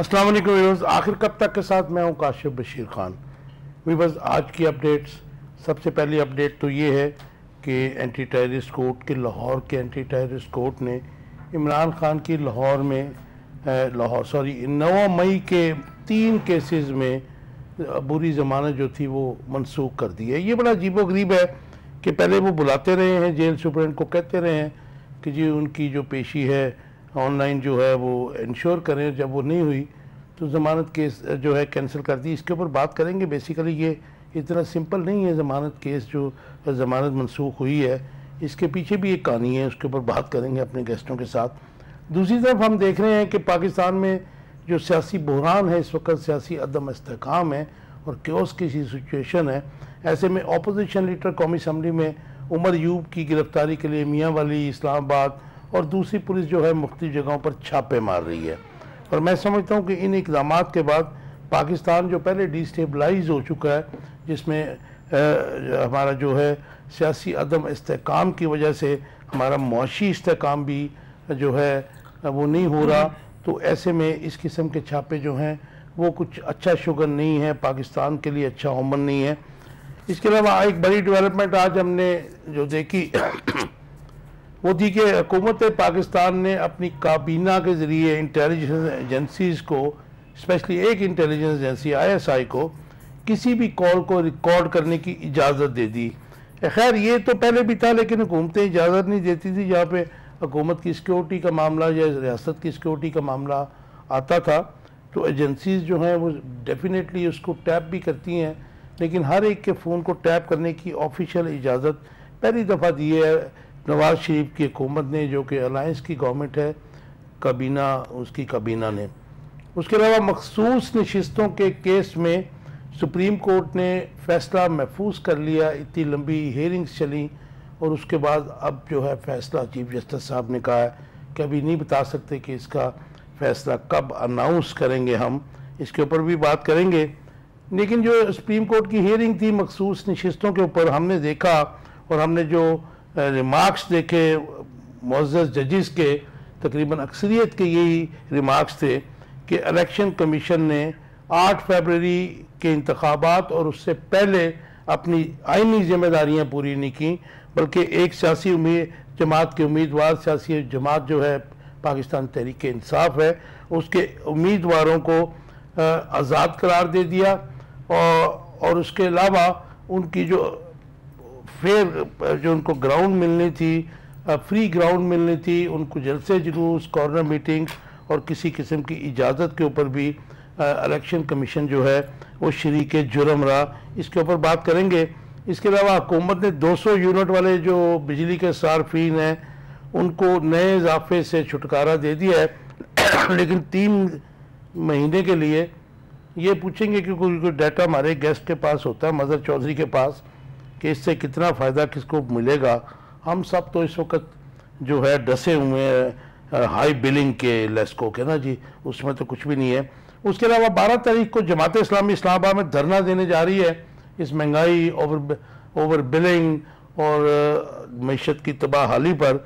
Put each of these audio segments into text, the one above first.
अस्सलाम वालेकुम आखिर कब तक के साथ मैं हूँ काशिफ बशीर खान। बस आज की अपडेट्स, सबसे पहली अपडेट तो ये है कि एंटी टेररिस्ट कोर्ट के लाहौर के एंटी टेररिस्ट कोर्ट ने इमरान खान की लाहौर में लाहौर सॉरी नौ मई के तीन केसेस में बुरी ज़मानत जो थी वो मनसूख कर दी है। ये बड़ा अजीबो गरीब है कि पहले वो बुलाते रहे हैं, जेल सुप्रेंट को कहते रहे हैं कि जी उनकी जो पेशी है ऑनलाइन जो है वो इंश्योर करें, जब वो नहीं हुई तो ज़मानत केस जो है कैंसिल कर दी। इसके ऊपर बात करेंगे। बेसिकली ये इतना सिंपल नहीं है ज़मानत केस जो ज़मानत मनसूख हुई है। इसके पीछे भी एक कहानी है, उसके ऊपर बात करेंगे अपने गेस्टों के साथ। दूसरी तरफ़ हम देख रहे हैं कि पाकिस्तान में जो सियासी बहरान है, इस वक्त सियासी अदम इसकाम है और क्योस की सिचुएशन है। ऐसे में अपोजिशन लीडर कौमी असम्बली में उमर यूब की गिरफ्तारी के लिए मियाँ वाली इस्लामाबाद और दूसरी पुलिस जो है मुख्त जगहों पर छापे मार रही है। और मैं समझता हूँ कि इन इकदाम के बाद पाकिस्तान जो पहले डिस्टेबलाइज हो चुका है, जिसमें हमारा जो है सियासी अदम इसकाम की वजह से हमारा मुशी इसकाम भी जो है, वो नहीं हो रहा तो ऐसे में इस किस्म के छापे जो हैं, वो कुछ अच्छा शुगर नहीं है, पाकिस्तान के लिए अच्छा ओमन नहीं है। इसके अलावा एक बड़ी डेवलपमेंट आज हमने जो देखी वो थी कि हुकूमत पाकिस्तान ने अपनी काबीना के ज़रिए इंटेलिजेंस एजेंसीज को स्पेशली एक इंटेलिजेंस एजेंसी आईएसआई को, किसी भी कॉल को रिकॉर्ड करने की इजाज़त दे दी। खैर, ये तो पहले भी था, लेकिन हुकूमतें इजाज़त नहीं देती थी, जहाँ पे हुकूमत की सिक्योरिटी का मामला या रियासत की सिक्योरिटी का मामला आता था। तो एजेंसीज जो हैं, वो डेफिनेटली उसको टैप भी करती हैं, लेकिन हर एक के फ़ोन को टैप करने की ऑफिशियल इजाज़त पहली दफ़ा दी है। नवाज़ शरीफ की हुकूमत ने, जो कि अलायंस की गवर्नमेंट है, कबीना, उसकी कबीना ने। उसके अलावा मखसूस नशस्तों के केस में सुप्रीम कोर्ट ने फैसला महफूज कर लिया, इतनी लंबी हेयरिंग्स चली, और उसके बाद अब जो है फैसला चीफ जस्टिस साहब ने कहा है कि अभी नहीं बता सकते कि इसका फैसला कब अनाउंस करेंगे हम। इसके ऊपर भी बात करेंगे। लेकिन जो सुप्रीम कोर्ट की हियरिंग थी, मखसूस नशस्तों के ऊपर हमने देखा, और हमने जो रिमार्क्स देखे मोज़ जजिस के, तकरीबन अक्सरियत के यही रिमार्क्स थे कि इलेक्शन कमीशन ने 8 फरवरी के इंतबात और उससे पहले अपनी आइनी जिम्मेदारियाँ पूरी नहीं की, बल्कि एक सियासी उम्मीद, जमात के उम्मीदवार, सियासी जमात जो है, पाकिस्तान तहरीक इंसाफ है, उसके उम्मीदवारों को आज़ाद करार दे दिया और और उसके अलावा उनकी जो फेयर जो उनको ग्राउंड मिलनी थी फ्री ग्राउंड मिलनी थी, उनको जलसे जुलूस कॉर्नर मीटिंग और किसी किस्म की इजाज़त के ऊपर भी इलेक्शन कमीशन जो है, वो शरीक जुर्म रहा। इसके ऊपर बात करेंगे। इसके अलावा हुकूमत ने 200 यूनिट वाले जो बिजली के सार्फिन हैं, उनको नए इजाफे से छुटकारा दे दिया है। लेकिन तीन महीने के लिए ये पूछेंगे कि कोई डाटा हमारे गेस्ट के पास होता है मज़र चौधरी के पास। कि इससे कितना फ़ायदा किसको मिलेगा। हम सब तो इस वक्त जो है डसे हुए हैं हाई बिलिंग के लेस्को के ना जी, उसमें तो कुछ भी नहीं है। उसके अलावा बारह तारीख को जमात इस्लामी इस्लामाबाद में धरना देने जा रही है। इस महँगाई ओवर ओवर बिलिंग और मीशत की तबाहाली पर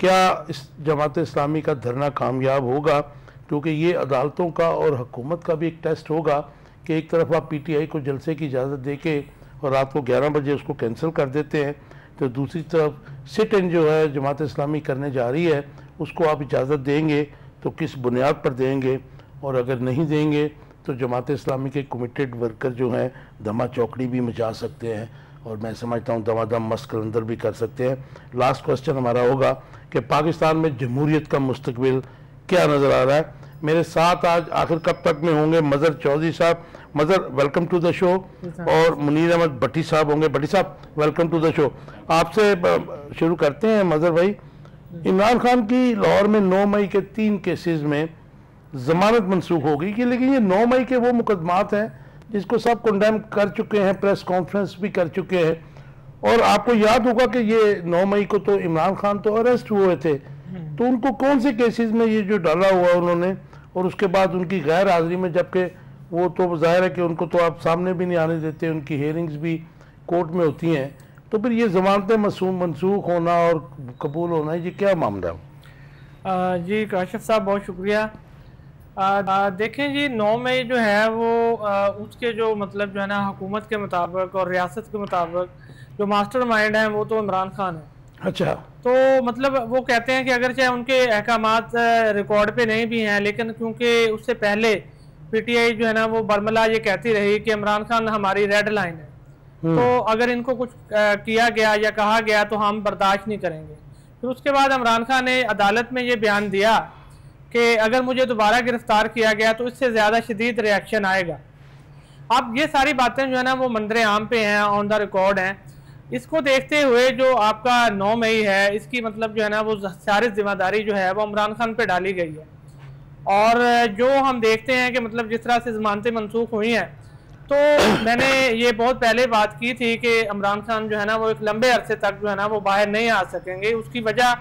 क्या इस जमात इस्लामी का धरना कामयाब होगा? क्योंकि ये अदालतों का और हुकूमत का भी एक टेस्ट होगा कि एक तरफ़ आप पीटीआई को जलसे की इजाज़त दे के और रात को 11 बजे उसको कैंसिल कर देते हैं। तो दूसरी तरफ़ सिट इन जो है, जमात इस्लामी करने जा रही है, उसको आप इजाज़त देंगे तो किस बुनियाद पर देंगे? और अगर नहीं देंगे तो जमात इस्लामी के कमिटेड वर्कर जो हैं, दमा चौकड़ी भी मचा सकते हैं। और मैं समझता हूँ दमादम मस्क अंदर भी कर सकते हैं। लास्ट क्वेश्चन हमारा होगा कि पाकिस्तान में जमहूरीत का मुस्तबिल क्या नज़र आ रहा है? मेरे साथ आज आखिर कब तक में होंगे? मज़र चौधरी साहब Mazhar welcome to the show और मुनीर अहमद भट्टी साहब होंगे। भट्टी साहब वेलकम टू द शो आपसे शुरू करते हैं मज़र भाई। इमरान खान की लाहौर में 9 मई के तीन केसेस में जमानत मनसूख हो गई कि लेकिन ये 9 मई के वो मुकदमात हैं जिसको सब कंडेम कर चुके हैं प्रेस कॉन्फ्रेंस भी कर चुके हैं। और आपको याद होगा कि ये 9 मई को तो इमरान खान तो अरेस्ट हुए थे। हम्म। तो उनको कौन से केसेस में ये जो डाला हुआ उन्होंने? और उसके बाद उनकी गैर हाजिरी में जबकि वो तो ज़ाहिर है कि उनको तो आप सामने भी नहीं आने देते उनकी हेयरिंग्स भी कोर्ट में होती हैं। तो फिर ये जमानतें मसूम मनसूख होना और कबूल होना ये क्या मामला है? जी काशिफ साहब बहुत शुक्रिया। आ, देखें जी नौ मई जो है वो आ, उसके जो मतलब जो है ना हुकूमत के मुताबिक और रियासत के मुताबिक जो मास्टर माइंड है वो तो इमरान खान है। अच्छा। तो मतलब वो कहते हैं कि अगर चाहे उनके अहकाम रिकॉर्ड पे नहीं भी हैं लेकिन क्योंकि उससे पहले पीटीआई जो है ना वो बर्मला ये कहती रही कि इमरान खान हमारी रेड लाइन है। हम्म। तो अगर इनको कुछ किया गया या कहा गया तो हम बर्दाश्त नहीं करेंगे। फिर उसके बाद इमरान खान ने अदालत में ये बयान दिया कि अगर मुझे दोबारा गिरफ़्तार किया गया तो इससे ज़्यादा शदीद रिएक्शन आएगा। अब ये सारी बातें जो है ना वो मंदर आम पे हैं ऑन द रिकॉर्ड हैं। इसको देखते हुए जो आपका नौ मई है, इसकी मतलब जो है ना, वो सारी ज़िम्मेदारी जो है, वो इमरान खान पे डाली गई है। और जो हम देखते हैं कि मतलब जिस तरह से जमानतें मनसूख हुई हैं तो मैंने ये बहुत पहले बात की थी कि इमरान खान जो है ना, वो एक लंबे अरसे तक जो है ना, वो बाहर नहीं आ सकेंगे। उसकी वजह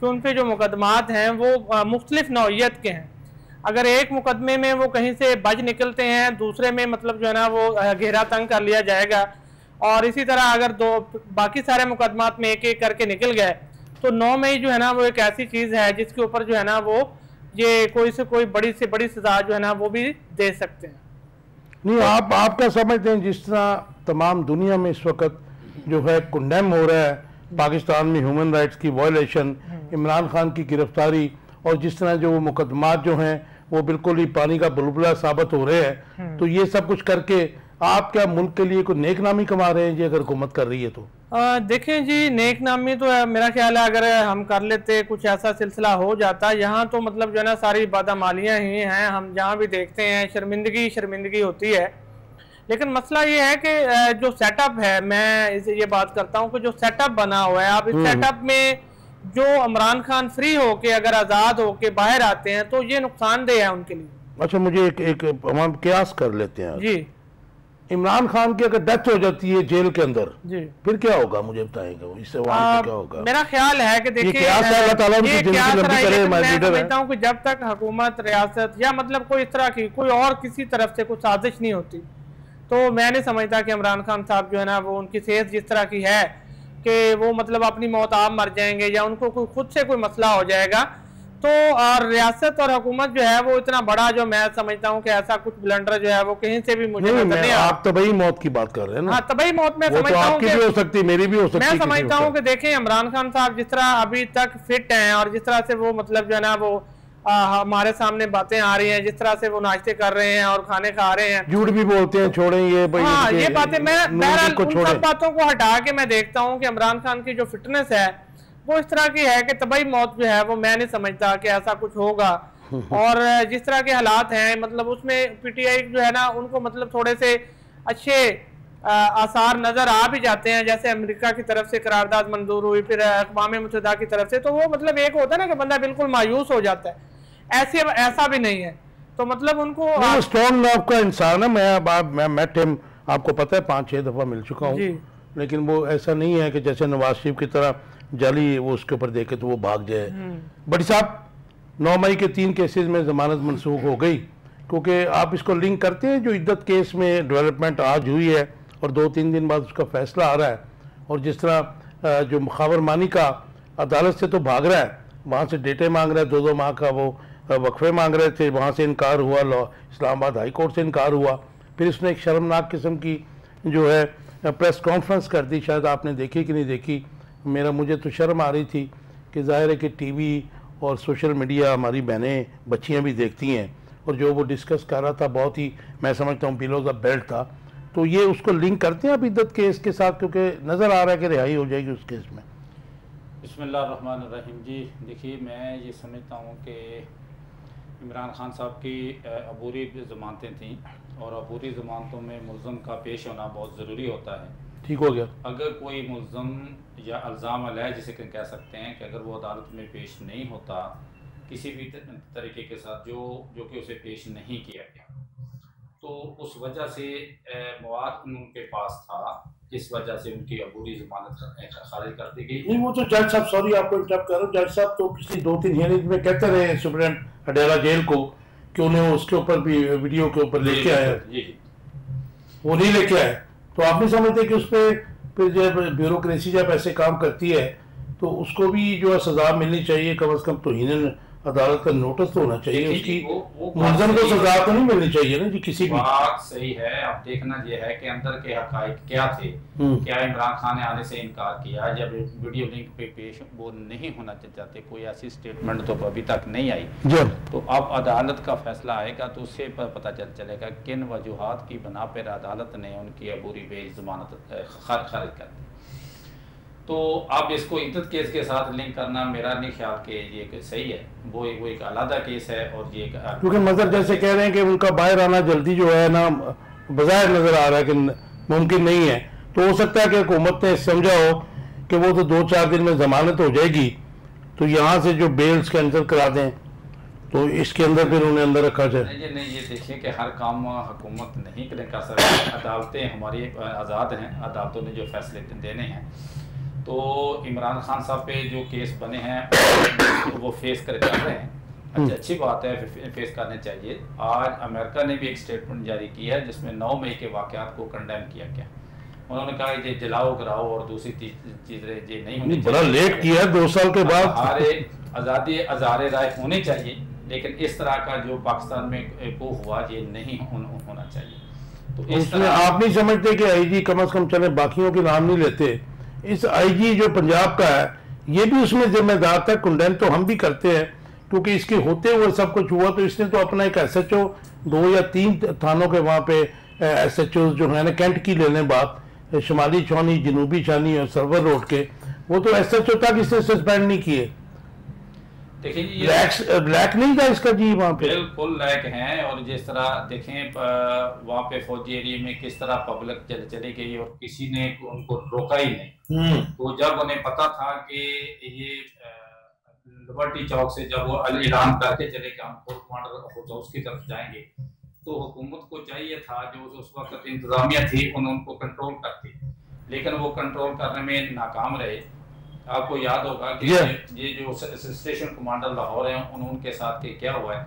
कि उन पर जो मुकदमात हैं, वो मुख्तलिफ़ नौीयत के हैं। अगर एक मुकदमे में वो कहीं से बज निकलते हैं, दूसरे में मतलब जो है ना, वो घेरा तंग कर लिया जाएगा और इसी तरह अगर दो, बाकी सारे मुकदमात में एक एक करके निकल गए तो नौ मई जो है ना वो एक ऐसी चीज़ है जिसके ऊपर जो है ना वो ये कोई से कोई बड़ी से बड़ी सजा जो है ना वो भी दे सकते हैं नहीं, आप आप क्या समझते हैं जिस तरह तमाम दुनिया में इस वक्त जो है कुंडेम हो रहा है, पाकिस्तान में ह्यूमन राइट्स की वायलेशन, इमरान खान की गिरफ्तारी, और जिस तरह जो मुकदमात जो हैं, वो बिल्कुल ही पानी का बुलबुला साबित हो रहे हैं। तो ये सब कुछ करके आप क्या मुल्क के लिए कोई नेक नामी कमा रहे हैं? जी अगर हुकूमत कर रही है तो। देखें जी नेक नामी तो मेरा ख्याल है अगर हम कर लेते कुछ ऐसा सिलसिला हो जाता यहाँ तो मतलब जो है ना सारी बादामालियाँ ही हैं। हम जहाँ भी देखते हैं शर्मिंदगी शर्मिंदगी होती है। लेकिन मसला ये है कि जो सेटअप है मैं इसे ये बात करता हूँ कि जो सेटअप बना हुआ है आप इस सेटअप हम्म। में जो इमरान खान फ्री होके अगर आज़ाद होके बाहर आते हैं तो ये नुकसानदेह है उनके लिए। अच्छा मुझे एक एक हम क्यास कर लेते हैं। जी। इमरान खान की अगर डेथ हो जाती है जेल के अंदर जी। फिर क्या होगा मुझे बताएँगे? इससे क्या होगा? मेरा ख्याल है कि देखिए मैं समझता हूँ कि जब तक हुकूमत रियासत या मतलब कोई इस तरह की कोई और किसी तरफ़ से कोई साजिश नहीं होती तो मैं नहीं समझता कि इमरान खान साहब जो है ना वो उनकी सेहत जिस तरह की है कि वो मतलब अपनी मौत आप मर जाएँगे या उनको कोई खुद से कोई मसला हो जाएगा। तो और रियासत और हुकूमत जो है वो इतना बड़ा जो मैं समझता हूँ कि ऐसा कुछ ब्लंडर जो है वो कहीं से भी मुझे नहीं, नहीं आप तबई मौत की बात कर रहे हैं ना। हाँ तबई मौत में समझता तो हूँ भी हो सकती मेरी भी हो सकती मैं समझता हूँ कि देखें इमरान खान साहब जिस तरह अभी तक फिट हैं और जिस तरह से वो मतलब जो है ना वो हमारे सामने बातें आ रही हैं जिस तरह से वो नाश्ते कर रहे हैं और खाने खा रहे हैं। झूठ भी बोलते हैं छोड़े ये भाई हाँ ये बातें मैं बहरहाल उन सब बातों को हटा के मैं देखता हूँ कि इमरान खान की जो फिटनेस है वो इस तरह की है कि तबाही मौत जो है वो मैं नहीं समझता कि ऐसा कुछ होगा। और जिस तरह के हालात हैं मतलब उसमें पीटीआई जो है ना उनको मतलब थोड़े से अच्छे आसार नज़र आ भी जाते हैं जैसे अमेरिका की तरफ़ से करारदाद मंजूर हुई फिर अकवाम मुतहदा की तरफ़ से तो वो मतलब एक होता है ना कि बंदा बिल्कुल मायूस हो जाता है। ऐसे ऐसा भी नहीं है। तो मतलब उनको स्ट्रॉन्ग आपका इंसान है। मैं अब आप मैं मेट हिम आपको पता है पाँच छह दफ़ा मिल चुका हूँ। लेकिन वो ऐसा नहीं है कि जैसे नवाज़ शरीफ की तरह जाली वो उसके ऊपर देखे तो वो भाग जाए। हम्म। बड़ी साहब नौ मई के तीन केसेस में जमानत मनसूख हो गई क्योंकि आप इसको लिंक करते हैं जो इद्दत केस में डेवलपमेंट आज हुई है और दो तीन दिन बाद उसका फैसला आ रहा है। और जिस तरह जो मुखावर मानी का अदालत से तो भाग रहा है वहाँ से डेटे मांग रहा है दो दो माह का वो वक्फे मांग रहे थे वहाँ से इनकार हुआ लॉ इस्लामाबाद हाई कोर्ट से इनकार हुआ। फिर उसने एक शर्मनाक किस्म की जो है प्रेस कॉन्फ्रेंस कर दी शायद आपने देखी कि नहीं देखी। मेरा मुझे तो शर्म आ रही थी कि ज़ाहिर है कि टीवी और सोशल मीडिया हमारी बहनें बच्चियाँ भी देखती हैं। और जो वो डिस्कस कर रहा था बहुत ही मैं समझता हूँ बिलो द बेल्ट था। तो ये उसको लिंक करते हैं आप इद्दत केस के साथ? क्योंकि नज़र आ रहा है कि रिहाई हो जाएगी उस केस में। बसमीम जी देखिए मैं ये समझता हूँ कि इमरान खान साहब की अबूरी ज़मानतें थीं। और अबूरी ज़मानतों में मुलम का पेश होना बहुत ज़रूरी होता है। ठीक हो गया। अगर कोई मुलम या अल्ज़ाम अलह जिसे कह सकते हैं कि अगर वो अदालत में पेश नहीं होता किसी भी तरीके के साथ जो जो कि उसे पेश नहीं किया गया। तो उस वजह से मवाद उनके पास था इस वजह से उनकी अबूरी जमानत खारिज कर दी गई। नहीं वो तो जज साहब सॉरी आपको इंटरप्ट कर रहा हूँ। जज साहब तो पिछली दो तीन हियरिंग में कहते रहे सुप्रीम हडेरा जेल को कि उन्हें उसके ऊपर भी वीडियो के ऊपर लेके आया वो नहीं लेके आए। तो आप नहीं समझते कि उस पर फिर जब ब्यूरोक्रेसी जब ऐसे काम करती है तो उसको भी जो है सज़ा मिलनी चाहिए, कम अज़ कम तोहन अदालत का नोटिस तो होना चाहिए उसकी मुलजम को सजा तो नहीं मिलनी चाहिए ना जी किसी भी। बात सही है अब देखना ये है कि अंदर के हकाइक क्या थे हम्म। क्या इमरान खान ने आने से इनकार किया जब वीडियो लिंक पे पेश वो नहीं होना चाहते कोई ऐसी स्टेटमेंट तो अभी तक नहीं आई। तो अब अदालत का फैसला आएगा तो उससे पता चल चलेगा किन वजूहत की बना पर अदालत ने उनकी अबूरी बेज जमानत खारिज कर दी। तो अब इसको इद्दत केस के साथ लिंक करना मेरा नहीं ख्याल कि ये सही है। वो एक वो एक अलहदा केस है और ये क्योंकि मजर जैसे कह रहे हैं कि उनका बाहर आना जल्दी जो है ना बाज़ार नज़र आ रहा है कि मुमकिन नहीं है। तो हो सकता है कि हुकूमत ने समझा हो कि वो तो दो चार दिन में जमानत हो जाएगी। तो यहाँ से जो बेल्स कैंसिल करा दें तो इसके अंदर फिर उन्हें अंदर रखा जाए। नहीं नहीं ये देखिए कि हर काम हुकूमत नहीं कर सकती। अदालतें हमारी आज़ाद हैं। अदालतों ने जो फैसले देने हैं तो इमरान खान साहब पे जो केस बने हैं तो वो फेस कर कर रहे हैं। अच्छा हम्म। अच्छी बात है फेस करने चाहिए। आज अमेरिका ने भी एक स्टेटमेंट जारी किया है जिसमें 9 मई के वाकयात को कंडेम किया गया। उन्होंने कहा ये जलाओ गिराओ और दूसरी चीज़ें ये नहीं होनी बड़ा लेट किया है दो साल के बाद। हमारे आज़ादी अजारे राय होने चाहिए लेकिन इस तरह का जो पाकिस्तान में को हुआ ये नहीं होना चाहिए। तो इसमें आप नहीं समझते कि आईजी कम अज कम चले बाकियों के नाम नहीं लेते? इस आईजी जो पंजाब का है, ये भी उसमें जिम्मेदार था, कुंडन तो हम भी करते हैं, क्योंकि इसके होते हुए सब कुछ हुआ तो इसने तो अपना एक एसएचओ दो या तीन थानों के वहाँ पे एस एच जो है ना कैंट की लेने बात शुमाली छानी जनूबी छानी और सरवर रोड के, वो तो एस एच ओ तक इसने सस्पेंड नहीं किए। देखिए ब्लैक नहीं था इसका जी वहाँ पे? बिल्कुल लैक है और जिस तरह देखें वहाँ पे फौजी एरिया में किस तरह पब्लिक चल चली गई और किसी ने उनको रोका ही नहीं। हम्म। तो जब उन्हें पता था कि ये लिबर्टी चौक से जब वो ऐलान करके चले कि हम कमांडर हाउस की तरफ़ जाएँगे तो हुकूमत को चाहिए था जो उस वक्त इंतजामिया थी उनको कंट्रोल करती। लेकिन वो कंट्रोल करने में नाकाम रहे। आपको याद होगा कि yeah. ये जो स्टेशन कमांडर लाहौर हैं उनके साथ के क्या हुआ है?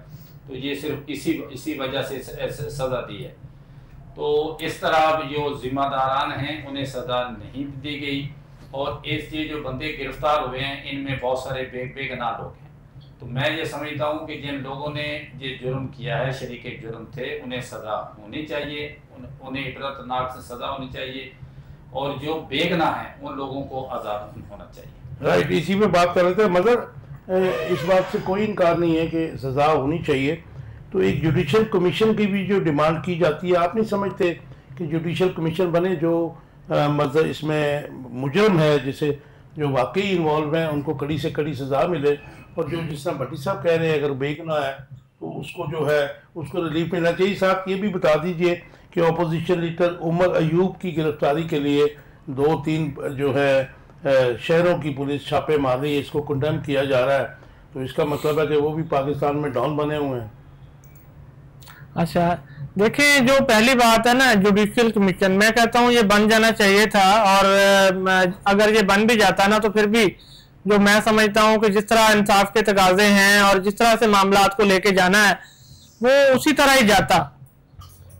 तो ये सिर्फ़ इसी इसी वजह से सज़ा दी है। तो इस तरह जो जिम्मेदारान हैं उन्हें सज़ा नहीं दी गई। और इस ये जो बंदे गिरफ़्तार हुए हैं इनमें बहुत सारे बेग बेगना लोग हैं। तो मैं ये समझता हूँ कि जिन लोगों ने ये जुर्म किया है शरीक जुर्म थे उन्हें सज़ा होनी चाहिए। उन, उन्हें इबरतनाक से सज़ा होनी चाहिए। और जो बेगना है उन लोगों को आज़ाद नहीं होना चाहिए। राइट इसी में बात कर रहे थे मगर इस बात से कोई इनकार नहीं है कि सज़ा होनी चाहिए। तो एक जुडिशल कमीशन की भी जो डिमांड की जाती है आप नहीं समझते कि जुडिशल कमीशन बने जो मतलब इसमें मुजरम है जिसे जो वाकई इन्वॉल्व हैं उनको कड़ी से कड़ी सज़ा मिले। और जो जिस तरह भट्टी साहब कह रहे हैं अगर बेगना है तो उसको जो है उसको रिलीफ मिलना चाहिए। साथ ये भी बता दीजिए कि अपोजिशन लीडर उमर अयूब की गिरफ्तारी के लिए दो तीन जो है शहरों की पुलिस छापे मार रही है, इसको कंडेम किया जा रहा है। तो इसका मतलब है कि वो भी पाकिस्तान में डॉन बने हुए हैं। अच्छा देखिए, जो पहली बात है ना जुडिशियल कमीशन मैं कहता हूँ ये बन जाना चाहिए था और अगर ये बन भी जाता ना तो फिर भी जो मैं समझता हूँ कि जिस तरह इंसाफ के तकाजे हैं और जिस तरह से मामला को लेके जाना है, वो उसी तरह ही जाता।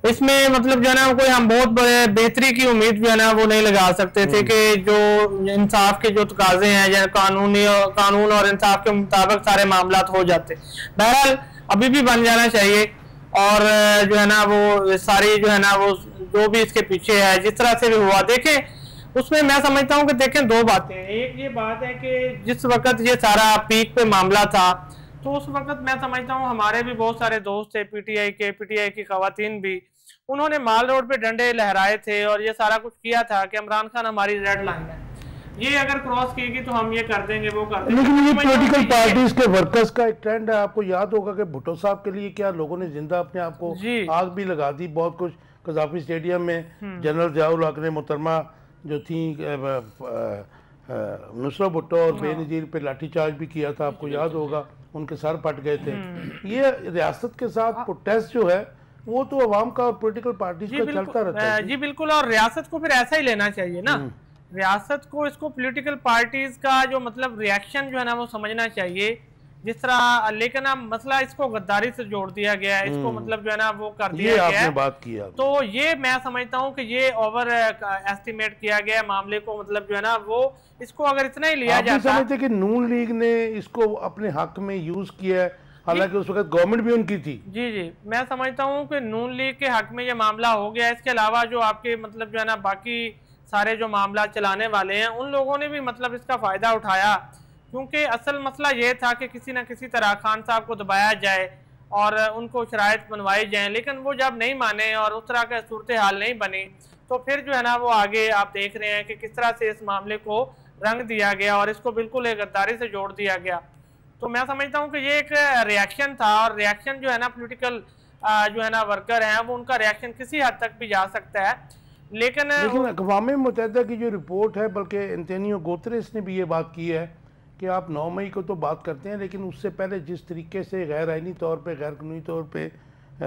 इसमें मतलब जो है ना कोई हम बहुत बड़े बेहतरी की उम्मीद जो है ना वो नहीं लगा सकते थे कि जो इंसाफ के जो तकाजे हैं या कानूनी कानून और इंसाफ के मुताबिक सारे मामला हो जाते। बहरहाल अभी भी बन जाना चाहिए और जो है ना वो सारी जो है ना वो जो भी इसके पीछे है जिस तरह से भी हुआ देखें उसमें मैं समझता हूँ कि देखें दो बातें एक ये बात है कि जिस वक्त ये सारा पीक पे मामला था तो उस वक्त मैं समझता हूँ हमारे भी बहुत सारे दोस्त थे पीटीआई के पीटीआई की खातन भी। उन्होंने माल रोड पे डंडे लहराए थे और ये सारा कुछ किया था कि इमरान खान हमारी रेड लाइन है। ये अगर क्रॉस किएगी तो हम ये कर देंगे वो कर देंगे। लेकिन ये पॉलिटिकल पार्टीज़ के वर्कर्स का एक ट्रेंड है। आपको याद होगा कि भुट्टो साहब के लिए क्या लोगों ने ज़िंदा अपने आप को आग भी लगा दी बहुत कुछ। कजाफी स्टेडियम में हम्म। जनरल जयाउल हक ने मुहतरमा जो थी नुसरा भुट्टो और हाँ। बेनजीर पे लाठीचार्ज भी किया था आपको याद होगा। उनके सर पट गए थे हम्म। ये रियासत के साथ प्रोटेस्ट जो है वो तो अवाम का और पोलिटिकल पार्टी का चलता रहता है जी बिल्कुल और रियासत को फिर ऐसा ही लेना चाहिए ना हम्म। रियासत को इसको पॉलिटिकल पार्टीज़ का जो मतलब रिएक्शन जो है ना वो समझना चाहिए जिस तरह लेकिन अब मसला इसको गद्दारी से जोड़ दिया गया है इसको हम्म। मतलब जो है ना वो कर दिया गया आपने है। बात किया तो ये मैं समझता हूँ कि ये ओवर एस्टिमेट किया गया मामले को मतलब जो है ना वो इसको अगर इतना ही लिया जाता समझते कि नून लीग ने इसको अपने हक में यूज़ किया है। हालाँकि उस वक्त गवर्नमेंट भी उनकी थी। जी जी। मैं समझता हूँ कि नून लीग के हक में ये मामला हो गया इसके अलावा जो आपके मतलब जो है ना बाकी सारे जो मामला चलाने वाले हैं उन लोगों ने भी मतलब इसका फ़ायदा उठाया। क्योंकि असल मसला ये था कि किसी न किसी तरह खान साहब को दबाया जाए और उनको शराइत बनवाई जाए लेकिन वो जब नहीं माने और उस तरह का सूरत हाल नहीं बनी तो फिर जो है ना वो आगे आप देख रहे हैं कि किस तरह से इस मामले को रंग दिया गया और इसको बिल्कुल एक गद्दारी से जोड़ दिया गया। तो मैं समझता हूँ कि ये एक रिएक्शन था और रिएक्शन जो है ना पोलिटिकल जो है ना वर्कर हैं वो उनका रिएक्शन किसी हद तक भी जा सकता है। लेकिन लेकिन अकवाम मुतहदा की जो रिपोर्ट है बल्कि एंटेनियो गोतरेस ने भी ये बात की है कि आप 9 मई को तो बात करते हैं, लेकिन उससे पहले जिस तरीके से गैर आइनी तौर पे गैर कानूनी तौर पे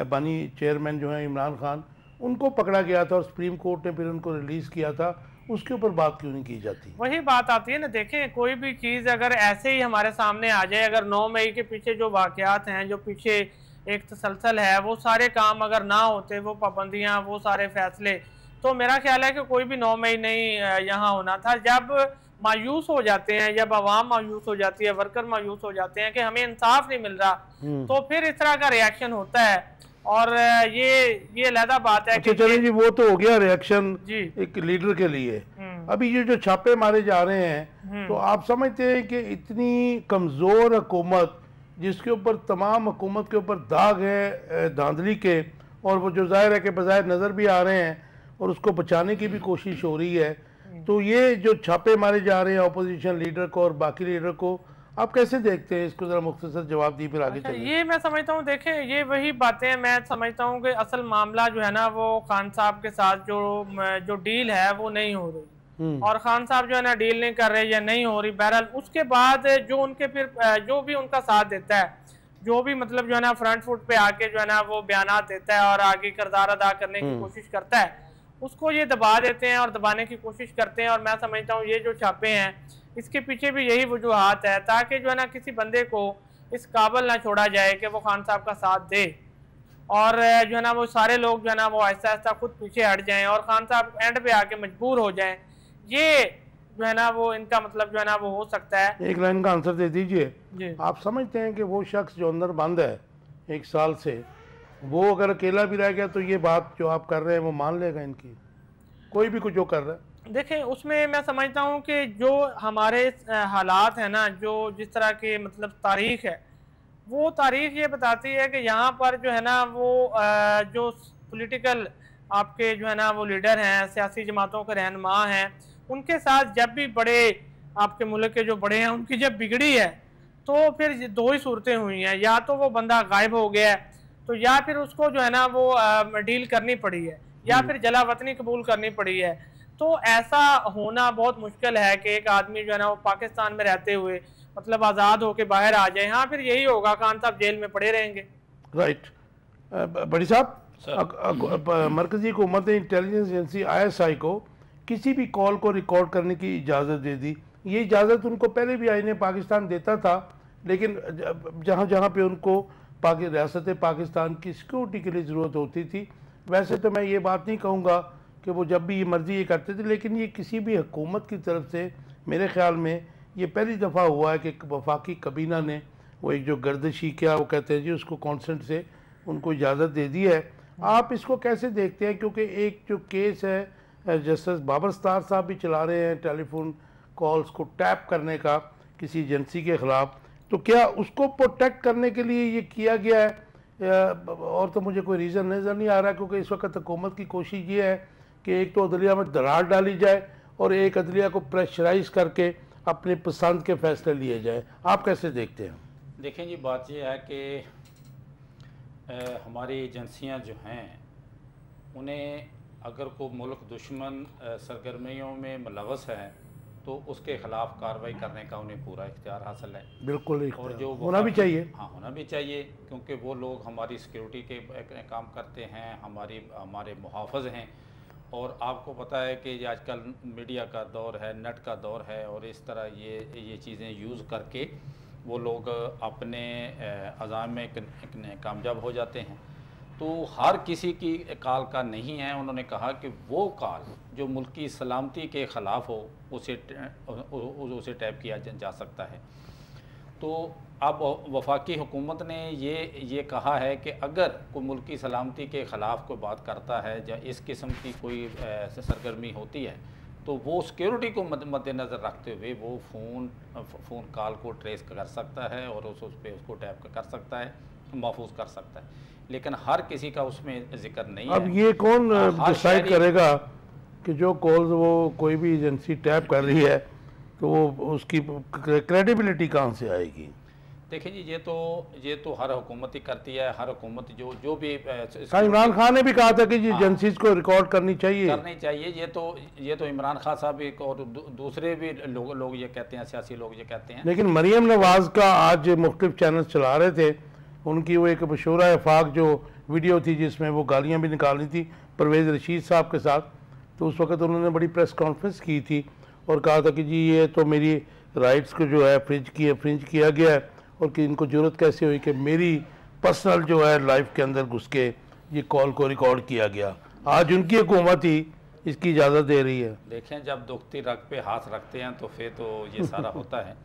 बानी चेयरमैन जो हैं, इमरान खान, उनको पकड़ा गया था और सुप्रीम कोर्ट ने फिर उनको रिलीज़ किया था, उसके ऊपर बात क्यों नहीं की जाती? वही बात आती है ना, देखें, कोई भी चीज़ अगर ऐसे ही हमारे सामने आ जाए, अगर 9 मई के पीछे जो वाकयात हैं, जो पीछे एक तसलसल है, वो सारे काम अगर ना होते, वो पाबंदियाँ, वो सारे फैसले तो मेरा ख्याल है कि कोई भी नौ मई नहीं यहाँ होना था। जब मायूस हो जाते हैं जब आवाम मायूस हो जाती है वर्कर मायूस हो जाते हैं कि हमें इंसाफ नहीं मिल रहा हम्म। तो फिर इस तरह का रिएक्शन होता है और ये ये लहदा बात है अच्छा चले जी वो तो हो गया रिएक्शन एक लीडर के लिए हम्म। अभी ये जो छापे मारे जा रहे हैं हम्म। तो आप समझते हैं कि इतनी कमज़ोर हुकूमत जिसके ऊपर तमाम हुकूमत के ऊपर दाग है धांधली के और वो जो ज़ाहिर है कि बजाय नज़र भी आ रहे हैं और उसको बचाने की भी कोशिश हो रही है तो ये जो छापे मारे जा रहे हैं अपोजिशन लीडर को और बाकी लीडर को आप कैसे देखते हैं इसको जरा मुख्तर जवाब दी फिर आगे अच्छा, ये मैं समझता हूँ देखें ये वही बातें मैं समझता हूँ कि असल मामला जो है ना वो खान साहब के साथ जो जो डील है वो नहीं हो रही हम्म। और खान साहब जो है ना डील नहीं कर रहे या नहीं हो रही बहरहाल उसके बाद जो उनके फिर जो भी उनका साथ देता है जो भी मतलब जो है ना फ्रंट फुट पे आके जो है ना वो बयान देता है और आगे किरदार अदा करने की हम्म। कोशिश करता है उसको ये दबा देते हैं और दबाने की कोशिश करते हैं और मैं समझता हूँ ये जो छापे हैं इसके पीछे भी यही वजूहत है ताकि जो है ना किसी बंदे को इस काबल ना छोड़ा जाए कि वो खान साहब का साथ दे। और जो है ना वो सारे लोग जो है ना वो आहिस्ता आहिस्ता खुद पीछे हट जाएँ और खान साहब एंड पे आके मजबूर हो जाएँ। ये जो है ना वो इनका मतलब जो है ना वो हो सकता है। एक लाइन का आंसर दे दीजिए। आप समझते हैं कि वो शख्स जो अंदर बंद है एक साल से वो अगर अकेला भी रह गया तो ये बात जो आप कर रहे हैं वो मान लेगा इनकी। कोई भी कुछ जो कर रहा है। देखें, उसमें मैं समझता हूँ कि जो हमारे हालात हैं ना, जो जिस तरह की मतलब तारीख है, वो तारीख ये बताती है कि यहाँ पर जो है ना, वो जो पॉलिटिकल आपके जो है ना, वो लीडर हैं, सियासी जमातों के रहनमा हैं, उनके साथ जब भी बड़े आपके मुल्क के जो बड़े हैं, उनकी जब बिगड़ी है तो फिर दो ही सूरतें हुई हैं। या तो वो बंदा गायब हो गया है तो या फिर उसको जो है ना वो डील करनी पड़ी है या। फिर जलावतनी कबूल करनी पड़ी है। तो ऐसा होना बहुत मुश्किल है कि एक आदमी जो है ना वो पाकिस्तान में रहते हुए मतलब आज़ाद होकर बाहर आ जाए। हाँ फिर यही होगा खान साहब जेल में पड़े रहेंगे। राइट बड़ी साहब मरकजी हुकूमत ने इंटेलिजेंस एजेंसी आईएसआई को किसी भी कॉल को रिकॉर्ड करने की इजाज़त दे दी। ये इजाज़त उनको पहले भी आई ने पाकिस्तान देता था लेकिन जहाँ जहाँ पे उनको पाकि, रियासत पाकिस्तान की सिक्योरिटी के लिए ज़रूरत होती थी। वैसे तो मैं ये बात नहीं कहूँगा कि वो जब भी ये मर्ज़ी ये करते थे, लेकिन ये किसी भी हुकूमत की तरफ़ से मेरे ख्याल में ये पहली दफ़ा हुआ है कि वफाकी कबीना ने वो एक जो गर्दशी क्या, वो कहते हैं जी, उसको कॉन्सेंट से उनको इजाज़त दे दी है। आप इसको कैसे देखते हैं? क्योंकि एक जो केस है जस्टिस बाबर स्टार साहब भी चला रहे हैं टेलीफोन कॉल्स को टैप करने का किसी एजेंसी के ख़िलाफ़। तो क्या उसको प्रोटेक्ट करने के लिए ये किया गया है? और तो मुझे कोई रीज़न नज़र नहीं आ रहा, क्योंकि इस वक्त हुकूमत की कोशिश ये है कि एक तो अदलिया में दरार डाली जाए और एक अदलिया को प्रेशराइज करके अपने पसंद के फैसले लिए जाए। आप कैसे देखते हैं? देखें जी, बात यह है कि हमारी एजेंसियाँ जो हैं, उन्हें अगर कोई मुल्क दुश्मन सरगर्मियों में मुलवस है तो उसके खिलाफ कार्रवाई करने का उन्हें पूरा इख्तियार हासिल है। बिल्कुल और जो होना भी चाहिए। हाँ होना भी चाहिए क्योंकि वो लोग हमारी सिक्योरिटी के काम करते हैं हमारी हमारे मुहाफ़ हैं। और आपको पता है कि आजकल मीडिया का दौर है नेट का दौर है और इस तरह ये ये चीज़ें यूज़ करके वो लोग अपने अज़ाम में कामयाब हो जाते हैं। तो हर किसी की काल का नहीं है। उन्होंने कहा कि वो काल जो मुल्क की सलामती के ख़िलाफ़ हो, उसे उसे टैप किया जा सकता है। तो अब वफाकी हुकूमत ने ये ये कहा है कि अगर कोई मुल्क की सलामती के ख़िलाफ़ कोई बात करता है या इस किस्म की कोई सरगर्मी होती है तो वो सिक्योरिटी को मद्देनज़र रखते हुए वो फ़ोन फ़ोन कॉल को ट्रेस कर सकता है और उस उस पर उसको टैप कर सकता है। महफूज कर सकता है। लेकिन हर किसी का उसमें ज़िक्र नहीं अब है। ये कौन डिसाइड करेगा कि जो कॉल्स वो कोई भी एजेंसी टैप कर रही है तो वो उसकी क्रेडिबिलिटी कहाँ से आएगी? देखिए जी ये तो ये तो हर हुकूमत ही करती है। हर हुकूमत जो जो भी हाँ, इमरान खान ने भी कहा था कि जी एजेंसीज हाँ। को रिकॉर्ड करनी चाहिए। करनी चाहिए। ये तो ये तो इमरान खान साहब एक और दूसरे भी लोग लोग ये कहते हैं सियासी लोग ये कहते हैं। लेकिन मरियम नवाज़ का आज मुख्तलिफ़ चैनल चला रहे थे। उनकी वो एक मशहूरा आफाक जो वीडियो थी जिसमें वो गालियाँ भी निकालनी थी परवेज़ रशीद साहब के साथ। तो उस वक्त उन्होंने बड़ी प्रेस कॉन्फ्रेंस की थी और कहा था कि जी ये तो मेरी राइट्स को जो है फ्रिंज किया फ्रिंज किया गया है और कि इनको ज़रूरत कैसे हुई कि मेरी पर्सनल जो है लाइफ के अंदर घुस के ये कॉल को रिकॉर्ड किया गया। आज उनकी हुकूमत ही इसकी इजाज़त दे रही है। देखें जब दुखती रग पे हाथ रखते हैं तो फिर तो ये सारा होता है।